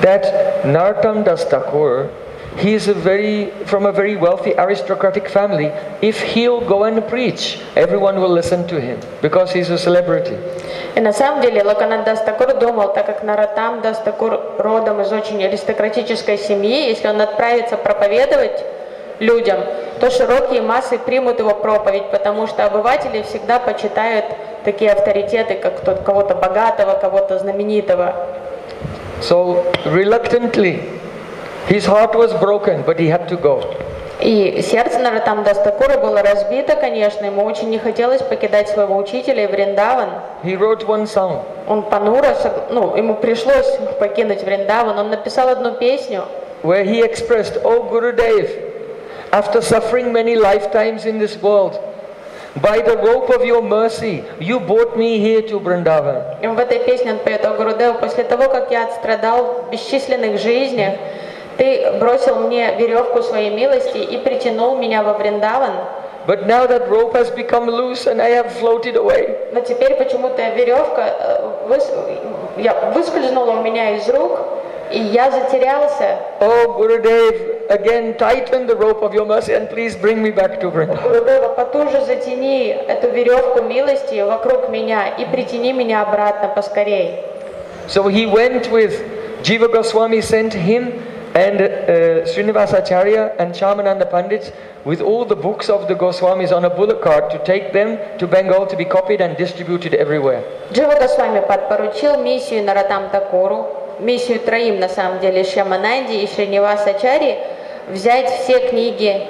that Nartam Das Thakur, he is a very, from a very wealthy aristocratic family. If he'll go and preach, everyone will listen to him because he's a celebrity. И на самом деле Локанат Дастакур думал, так как Наратам Дастакур родом из очень аристократической семьи, если он отправится проповедовать людям, то широкие массы примут его проповедь, потому что обыватели всегда почитают такие авторитеты, как кого-то богатого, кого-то знаменитого. So reluctantly, his heart was broken, but he had to go. И сердце Наратам Дастакура было разбито, конечно, ему очень не хотелось покидать своего учителя и Вриндаван. He wrote one song. Он понуро, сог- ну, ему пришлось покинуть Вриндаван, он написал одну песню, where he expressed, Oh Gurudev, after suffering many lifetimes in this world, by the rope of your mercy, you brought me here to Vrindavan. И в этой песне он поет о Гурудеву, после того, как я отстрадал в бесчисленных жизнях, ты бросил мне веревку своей милости и притянул меня во Вриндаван. But now that rope has become loose and I have floated away. Но теперь почему-то веревка э, я, выскользнула у меня из рук, и я затерялся. Oh Gurudev, again tighten the rope of your mercy and please bring me back to Vrindavan. Гурудева, потуже затяни эту веревку милости вокруг меня и притяни меня обратно поскорей. So he went with Jiva Goswami sent him and uh, Srinivasacharya and Shamananda Pandits with all the books of the Goswamis on a bullock cart to take them to Bengal to be copied and distributed everywhere. Джива Госвами поручил миссию Наратам Такуру, миссию троим на самом деле, Шьямананди и Шринивасачари, взять все книги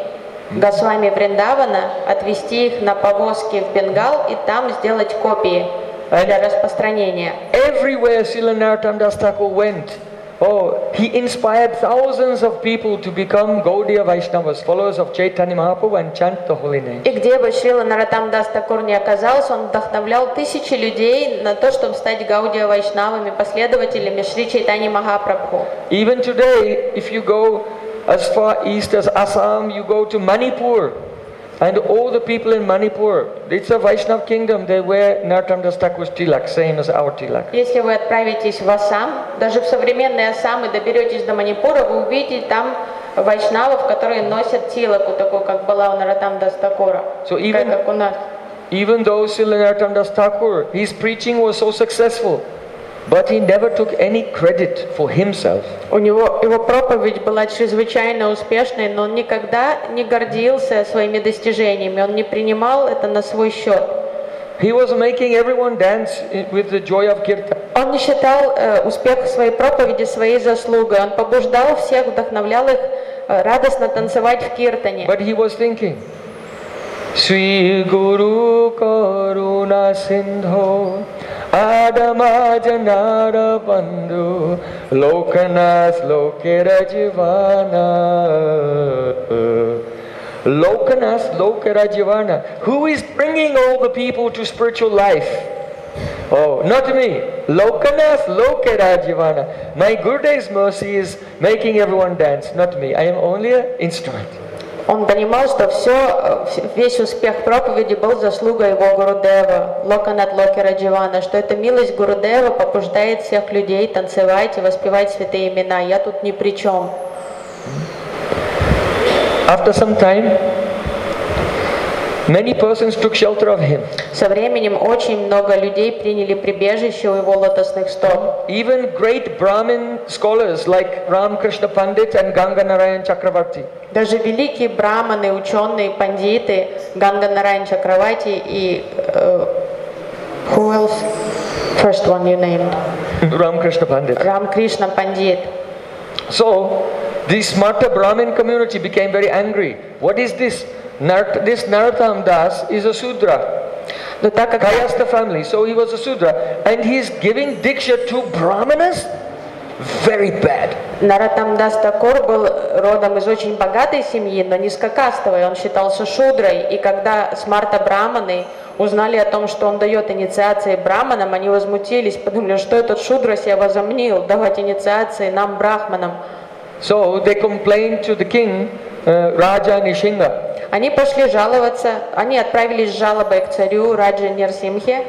Госвами Вриндавана, отвезти их на повозки в Бенгал и там сделать копии для распространения. Everywhere Srila Narottam Das Thakur went, oh, he inspired thousands of people to become Gaudiya Vaishnavas, followers of Chaitanya Mahaprabhu and chant the holy name. И где бы Шрила Наратам Дас Такур не оказался, он вдохновлял тысячи людей на то, чтобы стать Гаудия Вайшнавами, последователями Шри Чайтани Махапрабху. Even today, if you go as far east as Assam, you go to Manipur, and all the people in Manipur, it's a Vaishnav kingdom, they wear Narottam Das Thakur's tilak, same as our tilak. Если вы отправитесь в Ассам, даже в современный Ассам и доберетесь до Манипура, вы увидите там вайшнавов, которые носят тилаку, такую, как была у Наратам Дастакура, So even- как у нас. Even though Srila Narottam Das Thakur, his preaching was so successful, but he never took any credit for himself. У него его проповедь была чрезвычайно успешной, но он никогда не гордился своими достижениями, он не принимал это на свой счет. He was making everyone dance with the joy of kirtan. Он не считал э, успех своей проповеди своей заслугой, он побуждал всех, вдохновлял их э, радостно танцевать в киртане. But he was thinking, Sri Guru Karuna Sindho Adama Janara Bandhu Lokanath Lokera Jivana Lokanath Lokera Jivana Who is bringing all the people to spiritual life? Oh, not me. Lokanath Lokarajivana. My Gurudev's mercy is making everyone dance, not me. I am only an instrument. Он понимал, что все, весь успех проповеди был заслугой его Гурудева, Локанат Локи Радживана, что эта милость Гурудева побуждает всех людей танцевать и воспевать святые имена. Я тут ни при чем. After some time, many persons took shelter of him. Со временем очень много людей приняли прибежище у его лотосных стоп. Even great Brahmin scholars like Ramakrishna Pandit and Ganga Narayan Chakravarti. Даже великие браманы, ученые, пандиты, Ганга Нарайн Чакравати и... э, who else? First one you named. Ramakrishna Pandit. Кришна Пандит. So, the Smarta Brahmin community became very angry. What is this? This Narottam Das is a Sudra. Но так как Kayastha family, so he was a Sudra. And he's giving Diksha to Brahmanas? Very bad. Наратамдас Такур был родом из очень богатой семьи, но низкокастовой. Он считался шудрой. И когда Смарта Браманы узнали о том, что он дает инициации браманам, они возмутились, подумали, что этот шудра себя возомнил, давать инициации нам, брахманам. So they complained to the king, uh, Raja Nishinga. Они пошли жаловаться, они отправились с жалобой к царю Раджа Нерсимхе.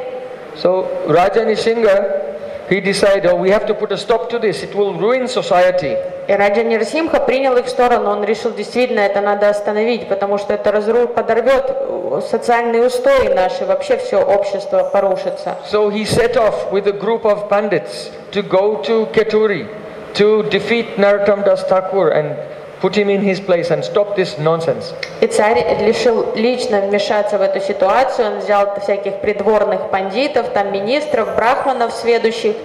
So Raja Nishinga, he decided, oh, we have to put a stop to this. It will ruin society. И Раджа Нерсимха принял их сторону, он решил, действительно, это надо остановить, потому что это разру... подорвет э, социальные устои наши, вообще все общество порушится. So he set off with a group of pandits to go to Keturi to defeat Narottam Das Thakur and put him in his place and stop this nonsense. И царь решил лично вмешаться в эту ситуацию, он взял всяких придворных пандитов, там министров, брахманов сведущих,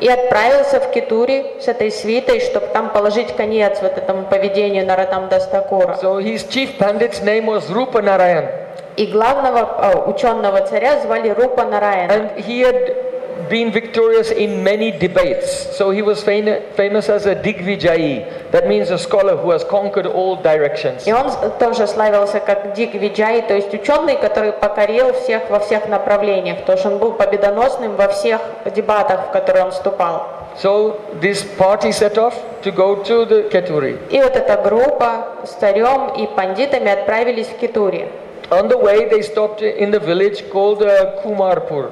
и отправился в Китури с этой свитой, чтобы там положить конец вот этому поведению Наратам Дастакура. So his chief pandit's name was Rupa Narayan. И главного э, ученого царя звали Рупа Нараяна. And he had been victorious in many debates. So he was fam- famous as a Digvijayi. That means a scholar who has conquered all directions. И он тоже славился как Дик Виджай, то есть ученый, который покорил всех во всех направлениях, потому что он был победоносным во всех дебатах, в которые он вступал. So this party set off to go to the Keturi. И вот эта группа с царем и пандитами отправились в Китури. On the way, they stopped in the village called uh, Kumarpur.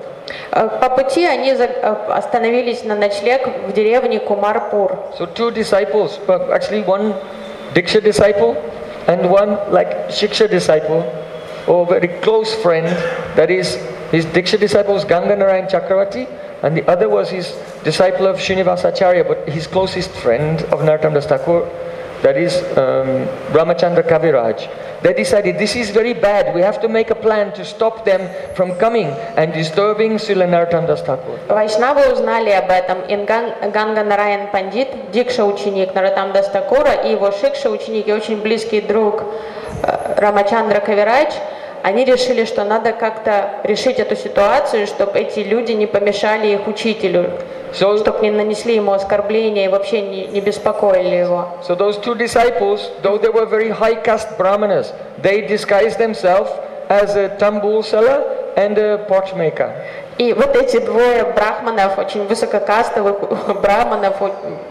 Э, По пути они за- э, остановились на ночлег в деревне Кумарпур. So two disciples, but actually one Diksha disciple and one like Shiksha disciple, or very close friend. That is, his Diksha disciple was Ganga Narayan Chakravarti, and the other was his disciple of Srinivasacharya, but his closest friend of Narottam Das Thakur, that is um, Ramachandra Kaviraj. They decided this is very bad. We have to make a plan to stop them from coming and disturbing Srila Narottam Das Thakur. Вайшнавы узнали об этом. Инган, Ганга Нараян Пандит, Дикша ученик Наратам Дастакура и его Шикша ученик и очень близкий друг э, Рамачандра Кавирадж, они решили, что надо как-то решить эту ситуацию, чтобы эти люди не помешали их учителю, So, чтобы не нанесли ему оскорбления и вообще не, не беспокоили его. So those two disciples, though they were very high caste brahmanas, they disguised themselves as a tambul seller and a pot maker. И вот эти двое брахманов, очень высококастовых брахманов,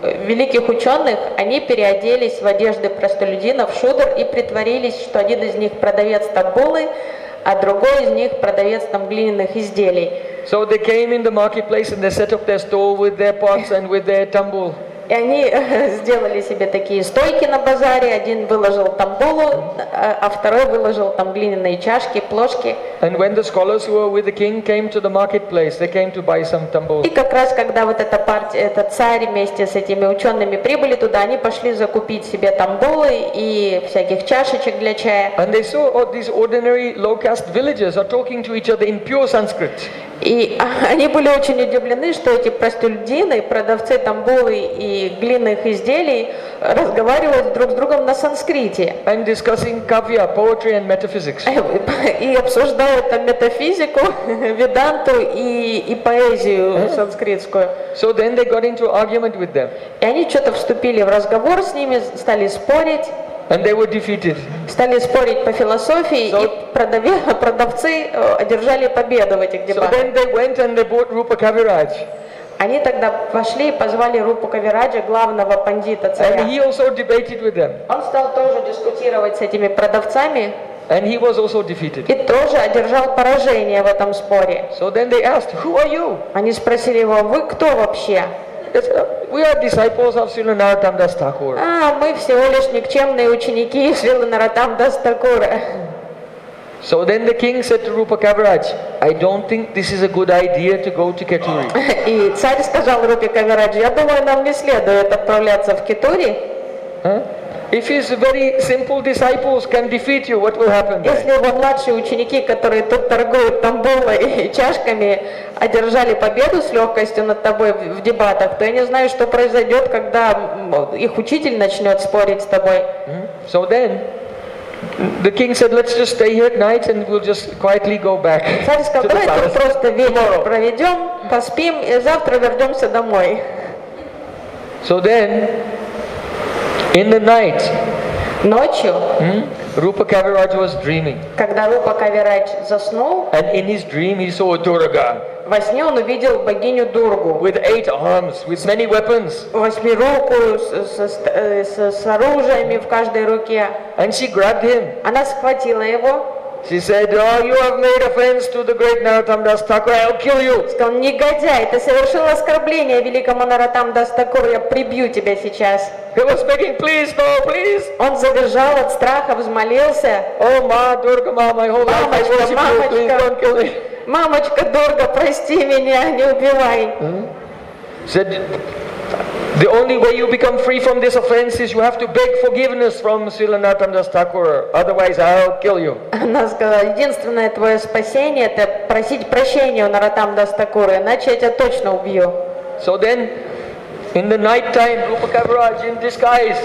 великих ученых, они переоделись в одежды простолюдинов, шудр, и притворились, что один из них продавец тамбулы, а другой из них продавец там глиняных изделий. So they came in the marketplace and they set up their store with their pots and with their tambul. И они сделали себе такие стойки на базаре, один выложил тамбулу, а а второй выложил там глиняные чашки, плошки. And when the scholars who were with the king came to the marketplace, they came to buy some tambul. И как раз когда вот эта партия, этот царь вместе с этими учеными прибыли туда, они пошли закупить себе тамбулы и всяких чашечек для чая. And they saw oh, these ordinary low caste villagers are talking to each other in pure Sanskrit. И они были очень удивлены, что эти простолюдины, продавцы тамбулы и глиняных изделий разговаривают друг с другом на санскрите. And discussing kavya, poetry and metaphysics. И обсуждают там метафизику, веданту и, и поэзию санскритскую. So then they got into argument with them. И они что-то вступили в разговор с ними, стали спорить. and they were defeated. Стали спорить по философии, So- и продаве- продавцы э, одержали победу в этих So дебатах. then they went and they bought Rupa Kaviraj. Они тогда пошли и позвали Рупу Кавираджа, главного пандита And царя. he also debated with them. Он стал тоже дискутировать с этими продавцами And he was also defeated. и тоже одержал поражение в этом споре. So then they asked, Who are you? Они спросили его, вы кто вообще? We are disciples of Srila Narottam Das Thakur. А, мы всего лишь никчемные ученики Шрилы Наратам Дастакура. So then the king said to Rupa Kaviraj, I don't think this is a good idea to go to Keturi. И царь сказал Рупе Кавираджи, я думаю, нам не следует отправляться в Китури. Huh? If his very simple disciples can defeat you, what will happen? Если его младшие ученики, которые тут торгуют тамбулой и чашками, одержали победу с легкостью над тобой в дебатах, то я не знаю, что произойдет, когда их учитель начнет спорить с тобой. So then the king said, Let's just stay here at night and we'll just quietly go back Царь to сказал, the давай тут palace. просто вечер Tomorrow. проведем, поспим и завтра вернемся домой. So then, in the night, Ночью, hmm, Rupa Kaviraj was dreaming. когда Рупа Кавирач заснул, And in his dream, he saw Durga во сне он увидел богиню Дургу, with eight arms, with many weapons. восьмирукую, с, с- с- э, с- с оружиями в каждой руке. And she grabbed him. Она схватила его, She said, Oh, you have made offense to the great Narottam Das Thakur, I'll kill you. сказал, негодяй, ты совершил оскорбление великому Наратам Дастакуру, я прибью тебя сейчас. He was begging, Please, no, please. Он забежал от страха, взмолился. Oh, Ma, my whole life I Мамочка, мамочка. Мамочка Дурга, прости меня, не убивай. Said, the only way you become free from this offense is you have to beg forgiveness from Srila Narottam Das Thakur, otherwise I'll kill you. Она сказала, единственное твое спасение это просить прощения у Наратам Дастакура, иначе я тебя точно убью. So then, in the night time, Rupa Kaviraj in disguise,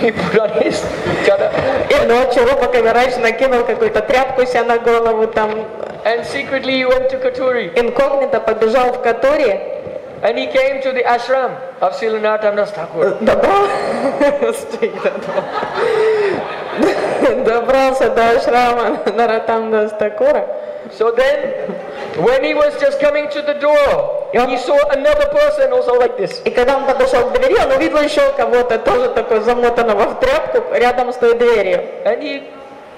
he put on his chada И ночью Рупа Кавирач накинул какую-то тряпку себе на голову, там and secretly he went to Katuri. инкогнито побежал в Катури, And he came to the ashram of Srila Narottam Das Thakur. добрал... Стой, добрал. добрался до ашрама Наратам Дастакура. So then, when he was just coming to the door, he saw another person also like this. И когда он подошел к двери, он увидел еще кого-то, тоже такой замотанного в тряпку, рядом с той дверью. And he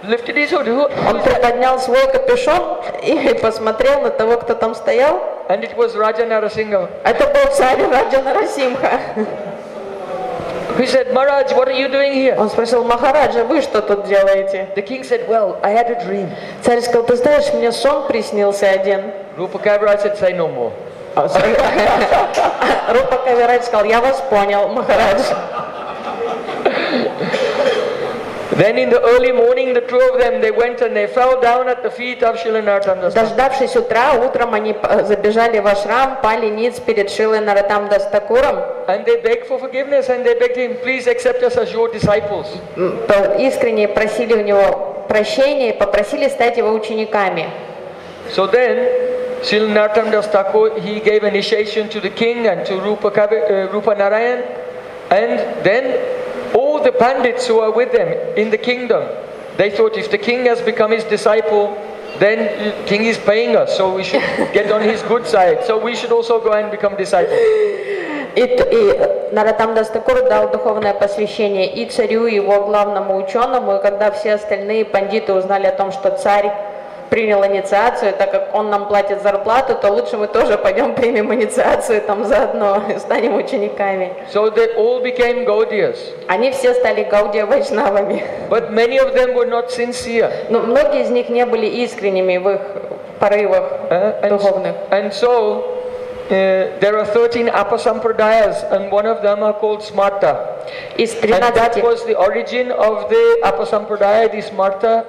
lifted his hood. Who, Он приподнял свой капюшон и посмотрел на того, кто там стоял. And it was Raja Narasingha. Это был царь Раджа Нарасимха. He said, Maharaj, what are you doing here? Он спросил, Махараджа, вы что тут делаете? The king said, Well, I had a dream. Царь сказал, ты знаешь, мне сон приснился один. Rupa Kaviraj said, Say no more. Рупа Кавирач сказал, я вас понял, Махарадж. Then in the early morning, the two of them, they went and they fell down at the feet of Shilanartam Das Thakur. Дождавшись утра, утром они п- забежали в ашрам, пали ниц перед Шилой Наратам Дастакуром, And they begged for forgiveness and they begged him, Please accept us as your disciples. м, п- искренне просили у него прощения и попросили стать его учениками. So then, Shilanartam Das Thakur, he gave initiation to the king and to Rupa, Kavi- uh, Rupa Narayan. And then all the pandits who are with them in the kingdom, they thought if the king has become his disciple, then the king is paying us, so we should get on his good side. So we should also go and become disciples. И, т- и Наратам Дастакур дал духовное посвящение и царю, и его главному ученому, и когда все остальные пандиты узнали о том, что царь принял инициацию, так как он нам платит зарплату, то лучше мы тоже пойдем примем инициацию там заодно, станем учениками. So they all became Gaudiyas. Они все стали Гаудия Вайшнавами. But many of them were not sincere. Но многие из них не были искренними в их порывах Uh, and, духовных. and so uh, there are 13 apasampradayas, and one of them are called Smarta. Из And that 13 was the origin of the apasampradaya, the Smarta,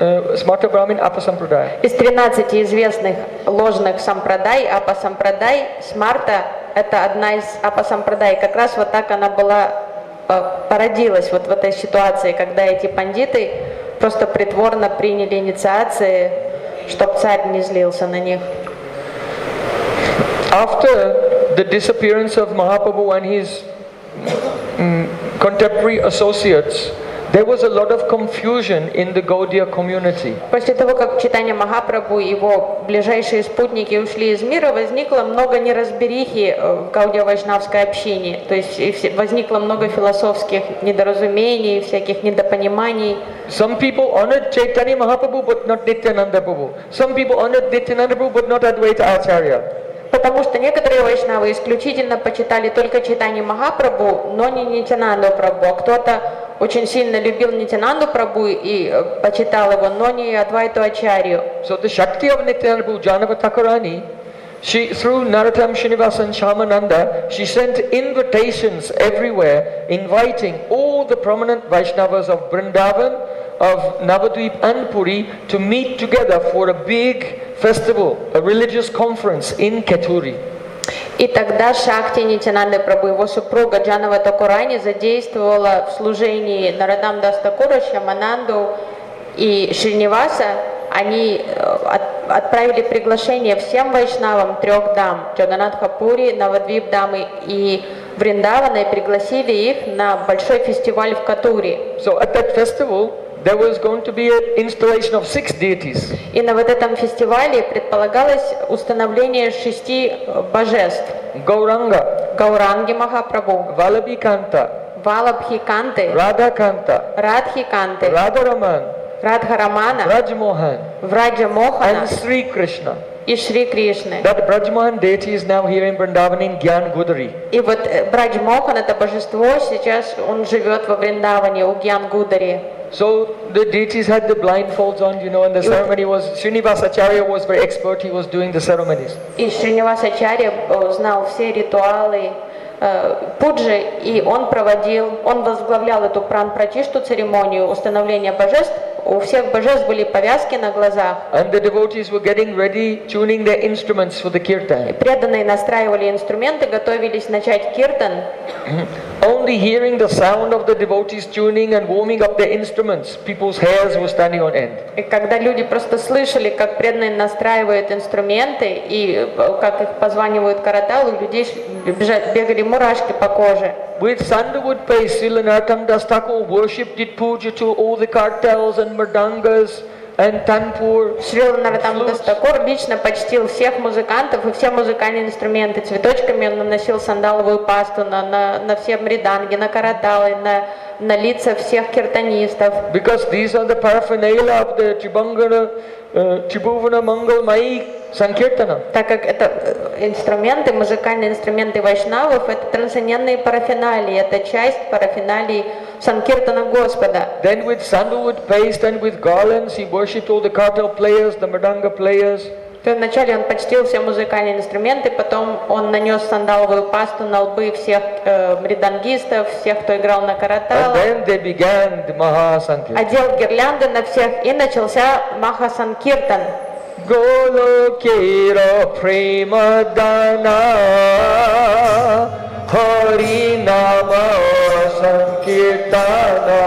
uh, Smarta Brahmin apasampradaya. Из 13 известных ложных сампрадай, апасампрадай, смарта – это одна из апасампрадай. Как раз вот так она была, э, породилась вот в этой ситуации, когда эти пандиты просто притворно приняли инициации, чтобы царь не злился на них. After the disappearance of Mahaprabhu and his contemporary associates, there was a lot of confusion in the Gaudiya community. После того, как Читания Махапрабху и его ближайшие спутники ушли из мира, возникло много неразберихи э, в гаудио-вайшнавской общине. То есть возникло много философских недоразумений, всяких недопониманий. Some people honored Chaitanya Mahaprabhu but not Nityananda Prabhu. Some people honored Nityananda Prabhu but not Advaita Acharya. Потому что некоторые вайшнавы исключительно почитали только читание Махапрабху, но не Нитянанду Прабху. А кто-то очень сильно любил Нитянанду Прабху и э, почитал его, но не Адвайту Ачарью. So the Shakti of Nityananda Prabhu, Janava Thakurani, she, through Narottam Srinivas and Shamananda, she sent invitations everywhere inviting all the prominent Vaishnavas of Vrindavan, of Navadvip and Puri to meet together for a big festival, a religious conference in Keturi. И тогда Шакти Нитянанды Прабху, его супруга Джанава Такурани, задействовала в служении Нарадам Дастакура, Шамананду и Шриниваса. Они э, от- отправили приглашение всем вайшнавам трех дам, Джаганатха Пури, Навадвип дамы и Вриндавана, и пригласили их на большой фестиваль в Катури. So at that festival, there was going to be an installation of six deities. И на вот этом фестивале предполагалось установление шести э, божеств. Gauranga, Гауранги Махапрабху, Vallabhi Kanta, Валабхи Канты, Радхи Radharaman, Радхарамана, Rajmohan, Враджа Мохана and Sri Krishna. и Шри Кришны. That Brajmohan deity is now here in Vrindavan in Gyan Gudari. И вот э, Брадж Мохан, это божество, сейчас он живет во Вриндаване, у Гьян Гудари. So the deities had the blindfolds on, you know, and the ceremony was, Srinivasacharya was very expert, he was doing the ceremonies. И Шринивасачарья э, знал все ритуалы э, пуджи, и он проводил, он возглавлял эту пран-пратишту церемонию установления божеств. У всех божеств были повязки на глазах. And the devotees were getting ready, tuning their instruments for the kirtan. Преданные настраивали инструменты, готовились начать киртан. Only hearing the sound of the devotees tuning and warming up their instruments, people's hairs were standing on end. И когда люди просто слышали, как преданные настраивают инструменты и э, как их позванивают караталу, у людей ш- бежа- бегали мурашки по коже. With sandalwood paste, Srila Narottam Das Thakur worshipped, did puja to all the kartals and mridangas tanpur. Шрила Наратам Дастакур лично почтил всех музыкантов и все музыкальные инструменты. Цветочками он наносил сандаловую пасту на, на, на все мриданги, на караталы, на, на лица всех киртанистов. Because these are the paraphernalia of the Tribhangana, uh, Tribhuvana Mangal Mai Sankirtana. Так как это э, инструменты, музыкальные инструменты вайшнавов, это трансцендентные парафиналии, это часть парафиналий Санкиртана Господа. Then with sandalwood paste and with garlands, he worshipped all the kartal players, the mridanga players. Вначале он почтил все музыкальные инструменты, потом он нанес сандаловую пасту на лбы всех э, мридангистов, всех, кто играл на the Sankirtan. одел гирлянды на всех, и начался Маха Санкиртан. Golokera Premadana Hari Nama Sankirtana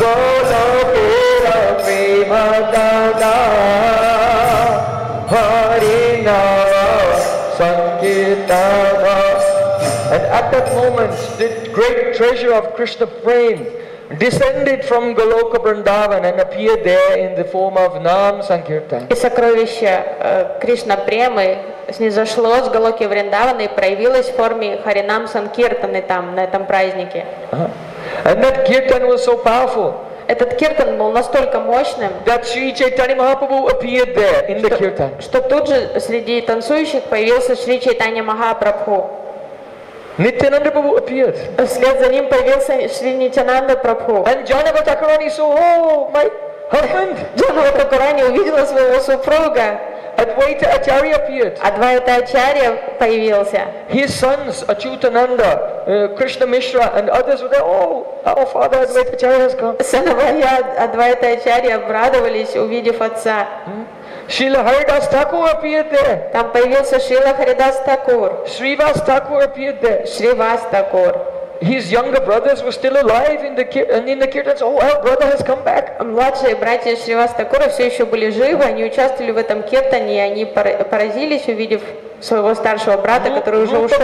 Golokera at that moment the great treasure of Krishna Prem descended from Goloka Vrindavan and appeared there in the form of Nam Sankirtan. И сокровище э, Кришна Премы снизошло с Галоки Вриндавана и проявилось в форме Харинам Санкиртаны там, на этом празднике. Uh-huh. And that kirtan was so powerful Этот киртан был настолько мощным, that Sri Chaitanya Mahaprabhu appeared there in the kirtan. что тут же среди танцующих появился Шри Чайтанья Махапрабху. Nityananda Prabhu appeared. Вслед за ним появился Шри Нитянанда Прабху. And Janava Thakurani saw, oh, my husband. Джанава Такурани увидела своего супруга, Advaita Acharya appeared. Адвайта Ачарья появился. His sons, Achyutananda, uh, Krishna Mishra, and others were there. Oh, our father Advaita Acharya has come. Сыновья Адвайта Ачарья обрадовались, увидев отца. Srila Haridas Thakur appeared there. Там появился Шила Харидас Такур, Thakur appeared there. Шривас Такур. His younger brothers were still alive in the and in the kirtans. Oh, our brother has come back. Младшие братья Шривас Такура все еще были живы, они участвовали в этом киртане, и они пора- поразились, увидев своего старшего брата, который уже Rupa ушел.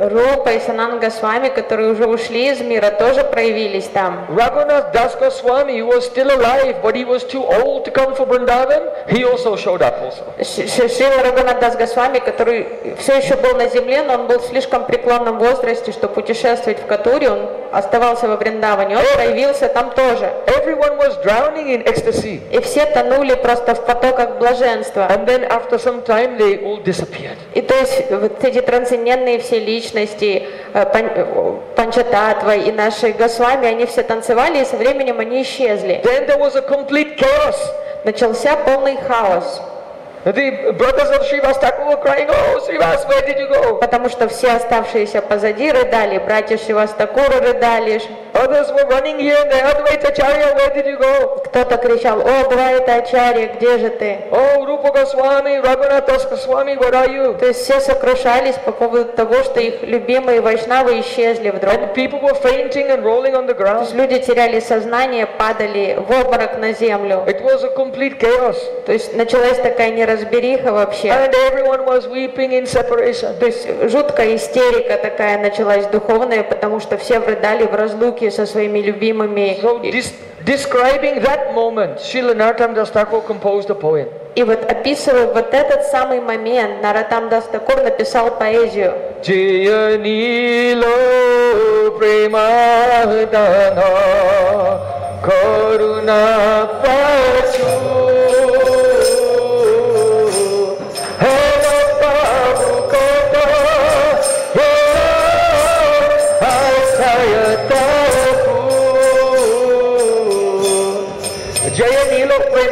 Рупа и Сананга с вами, которые уже ушли из мира, тоже проявились там. Raghunath Das Goswami, who was still alive, but he was too old to come for Vrindavan, he also showed up also. Ш- Ш- Шрила Рагунат Госвами, который все еще был на земле, но он был в слишком преклонном возрасте, чтобы путешествовать в Катуре, он оставался во Вриндаване, он проявился там тоже. Everyone was drowning in ecstasy. И все тонули просто в потоках блаженства. And then after some time, they all disappeared. И то есть вот эти трансцендентные все личности, э, э, Панчататва и наши Госвами, они все танцевали, и со временем они исчезли. Then there was a complete chaos. Начался полный хаос, The brothers of Srivas Thakur were crying, Oh, Srivas, where did you go? потому что все оставшиеся позади рыдали, братья Шивастакура рыдали, Others were running here and there. Advaitacharya, where did you go? кто-то кричал, о, Двайта Ачарья, где же ты? Rupa Goswami, Raghunath Das Goswami, where are you? То есть все сокрушались по поводу того, что их любимые вайшнавы исчезли вдруг. And people were fainting and rolling on the То есть ground. люди теряли сознание, падали в обморок на землю. It was a complete chaos. То есть началась такая неразбериха вообще. And everyone was weeping in separation. То есть жуткая истерика такая началась духовная, потому что все рыдали в разлуке со своими любимыми. So, describing that moment, Srila Narottam Das Thakur composed a poem. И вот описывая вот этот самый момент, Наратам Дастакур написал поэзию. Jaya Nilo Karuna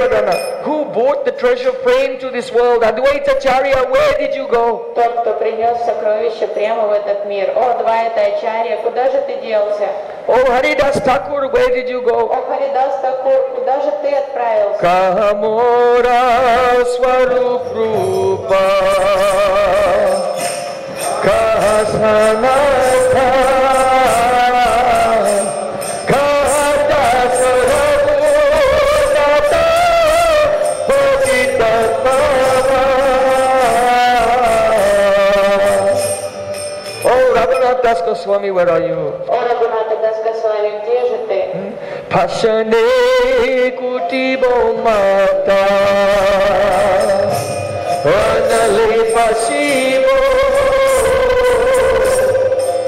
Premadana Who brought the treasure of praying to this world? Advaita Charya, where did you go? Тот, кто принес сокровище прямо в этот мир. О, Двайта Ачарья, куда же ты делся? Oh Haridas Thakur, where did you go? О, Харидас Такур, куда же ты отправился? Kahamora Swarup Rupa Kahasanatha Das Goswami, where are you? О, Рагуната Даскасвами, где же ты? Pasane kutibo mata Vanale pasibo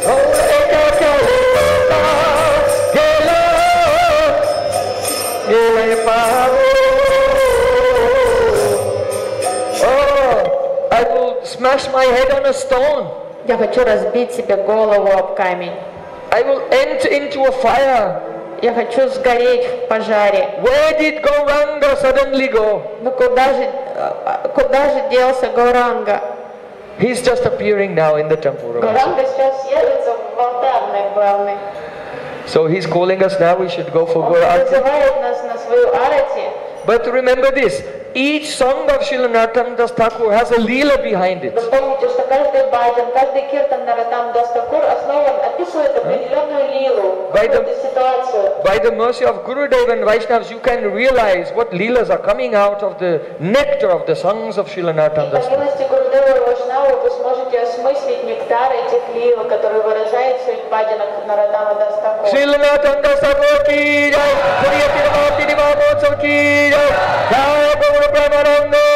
Eka kalita Gela Ele pavo Oh, I will smash my head on a stone. Я хочу разбить себе голову об камень. I will enter into a fire. Я хочу сгореть в пожаре. Where did Gauranga suddenly go? Ну куда же, а, а, куда же делся Гауранга? He's just appearing now in the temple. Гауранга сейчас явится в алтарной главной. So he's calling us now, we should go for Он Gaur Arati. призывает нас на свою арати. But remember this, each song of Srila Narottam Das Thakur has a leela behind it. Но помните, что каждый бхаджан, каждый киртан Нароттам Дас Тхакур основан, описывает определенную лилу, By the- какую-то ситуацию. By the mercy of Gurudev and Vaishnavas, you can realize what leelas are coming out of the nectar of the songs of Srila Narottam По Das Thakur. милости Гурудева и вайшнавов вы сможете осмыслить нектар этих лил, которые выражает в своих бхаджанах Нароттама Дас Тхакур. Srila Narottam Das Thakur ki jai, Srila Tirobhava Tithi Mahotsav ki jai, Maranhão!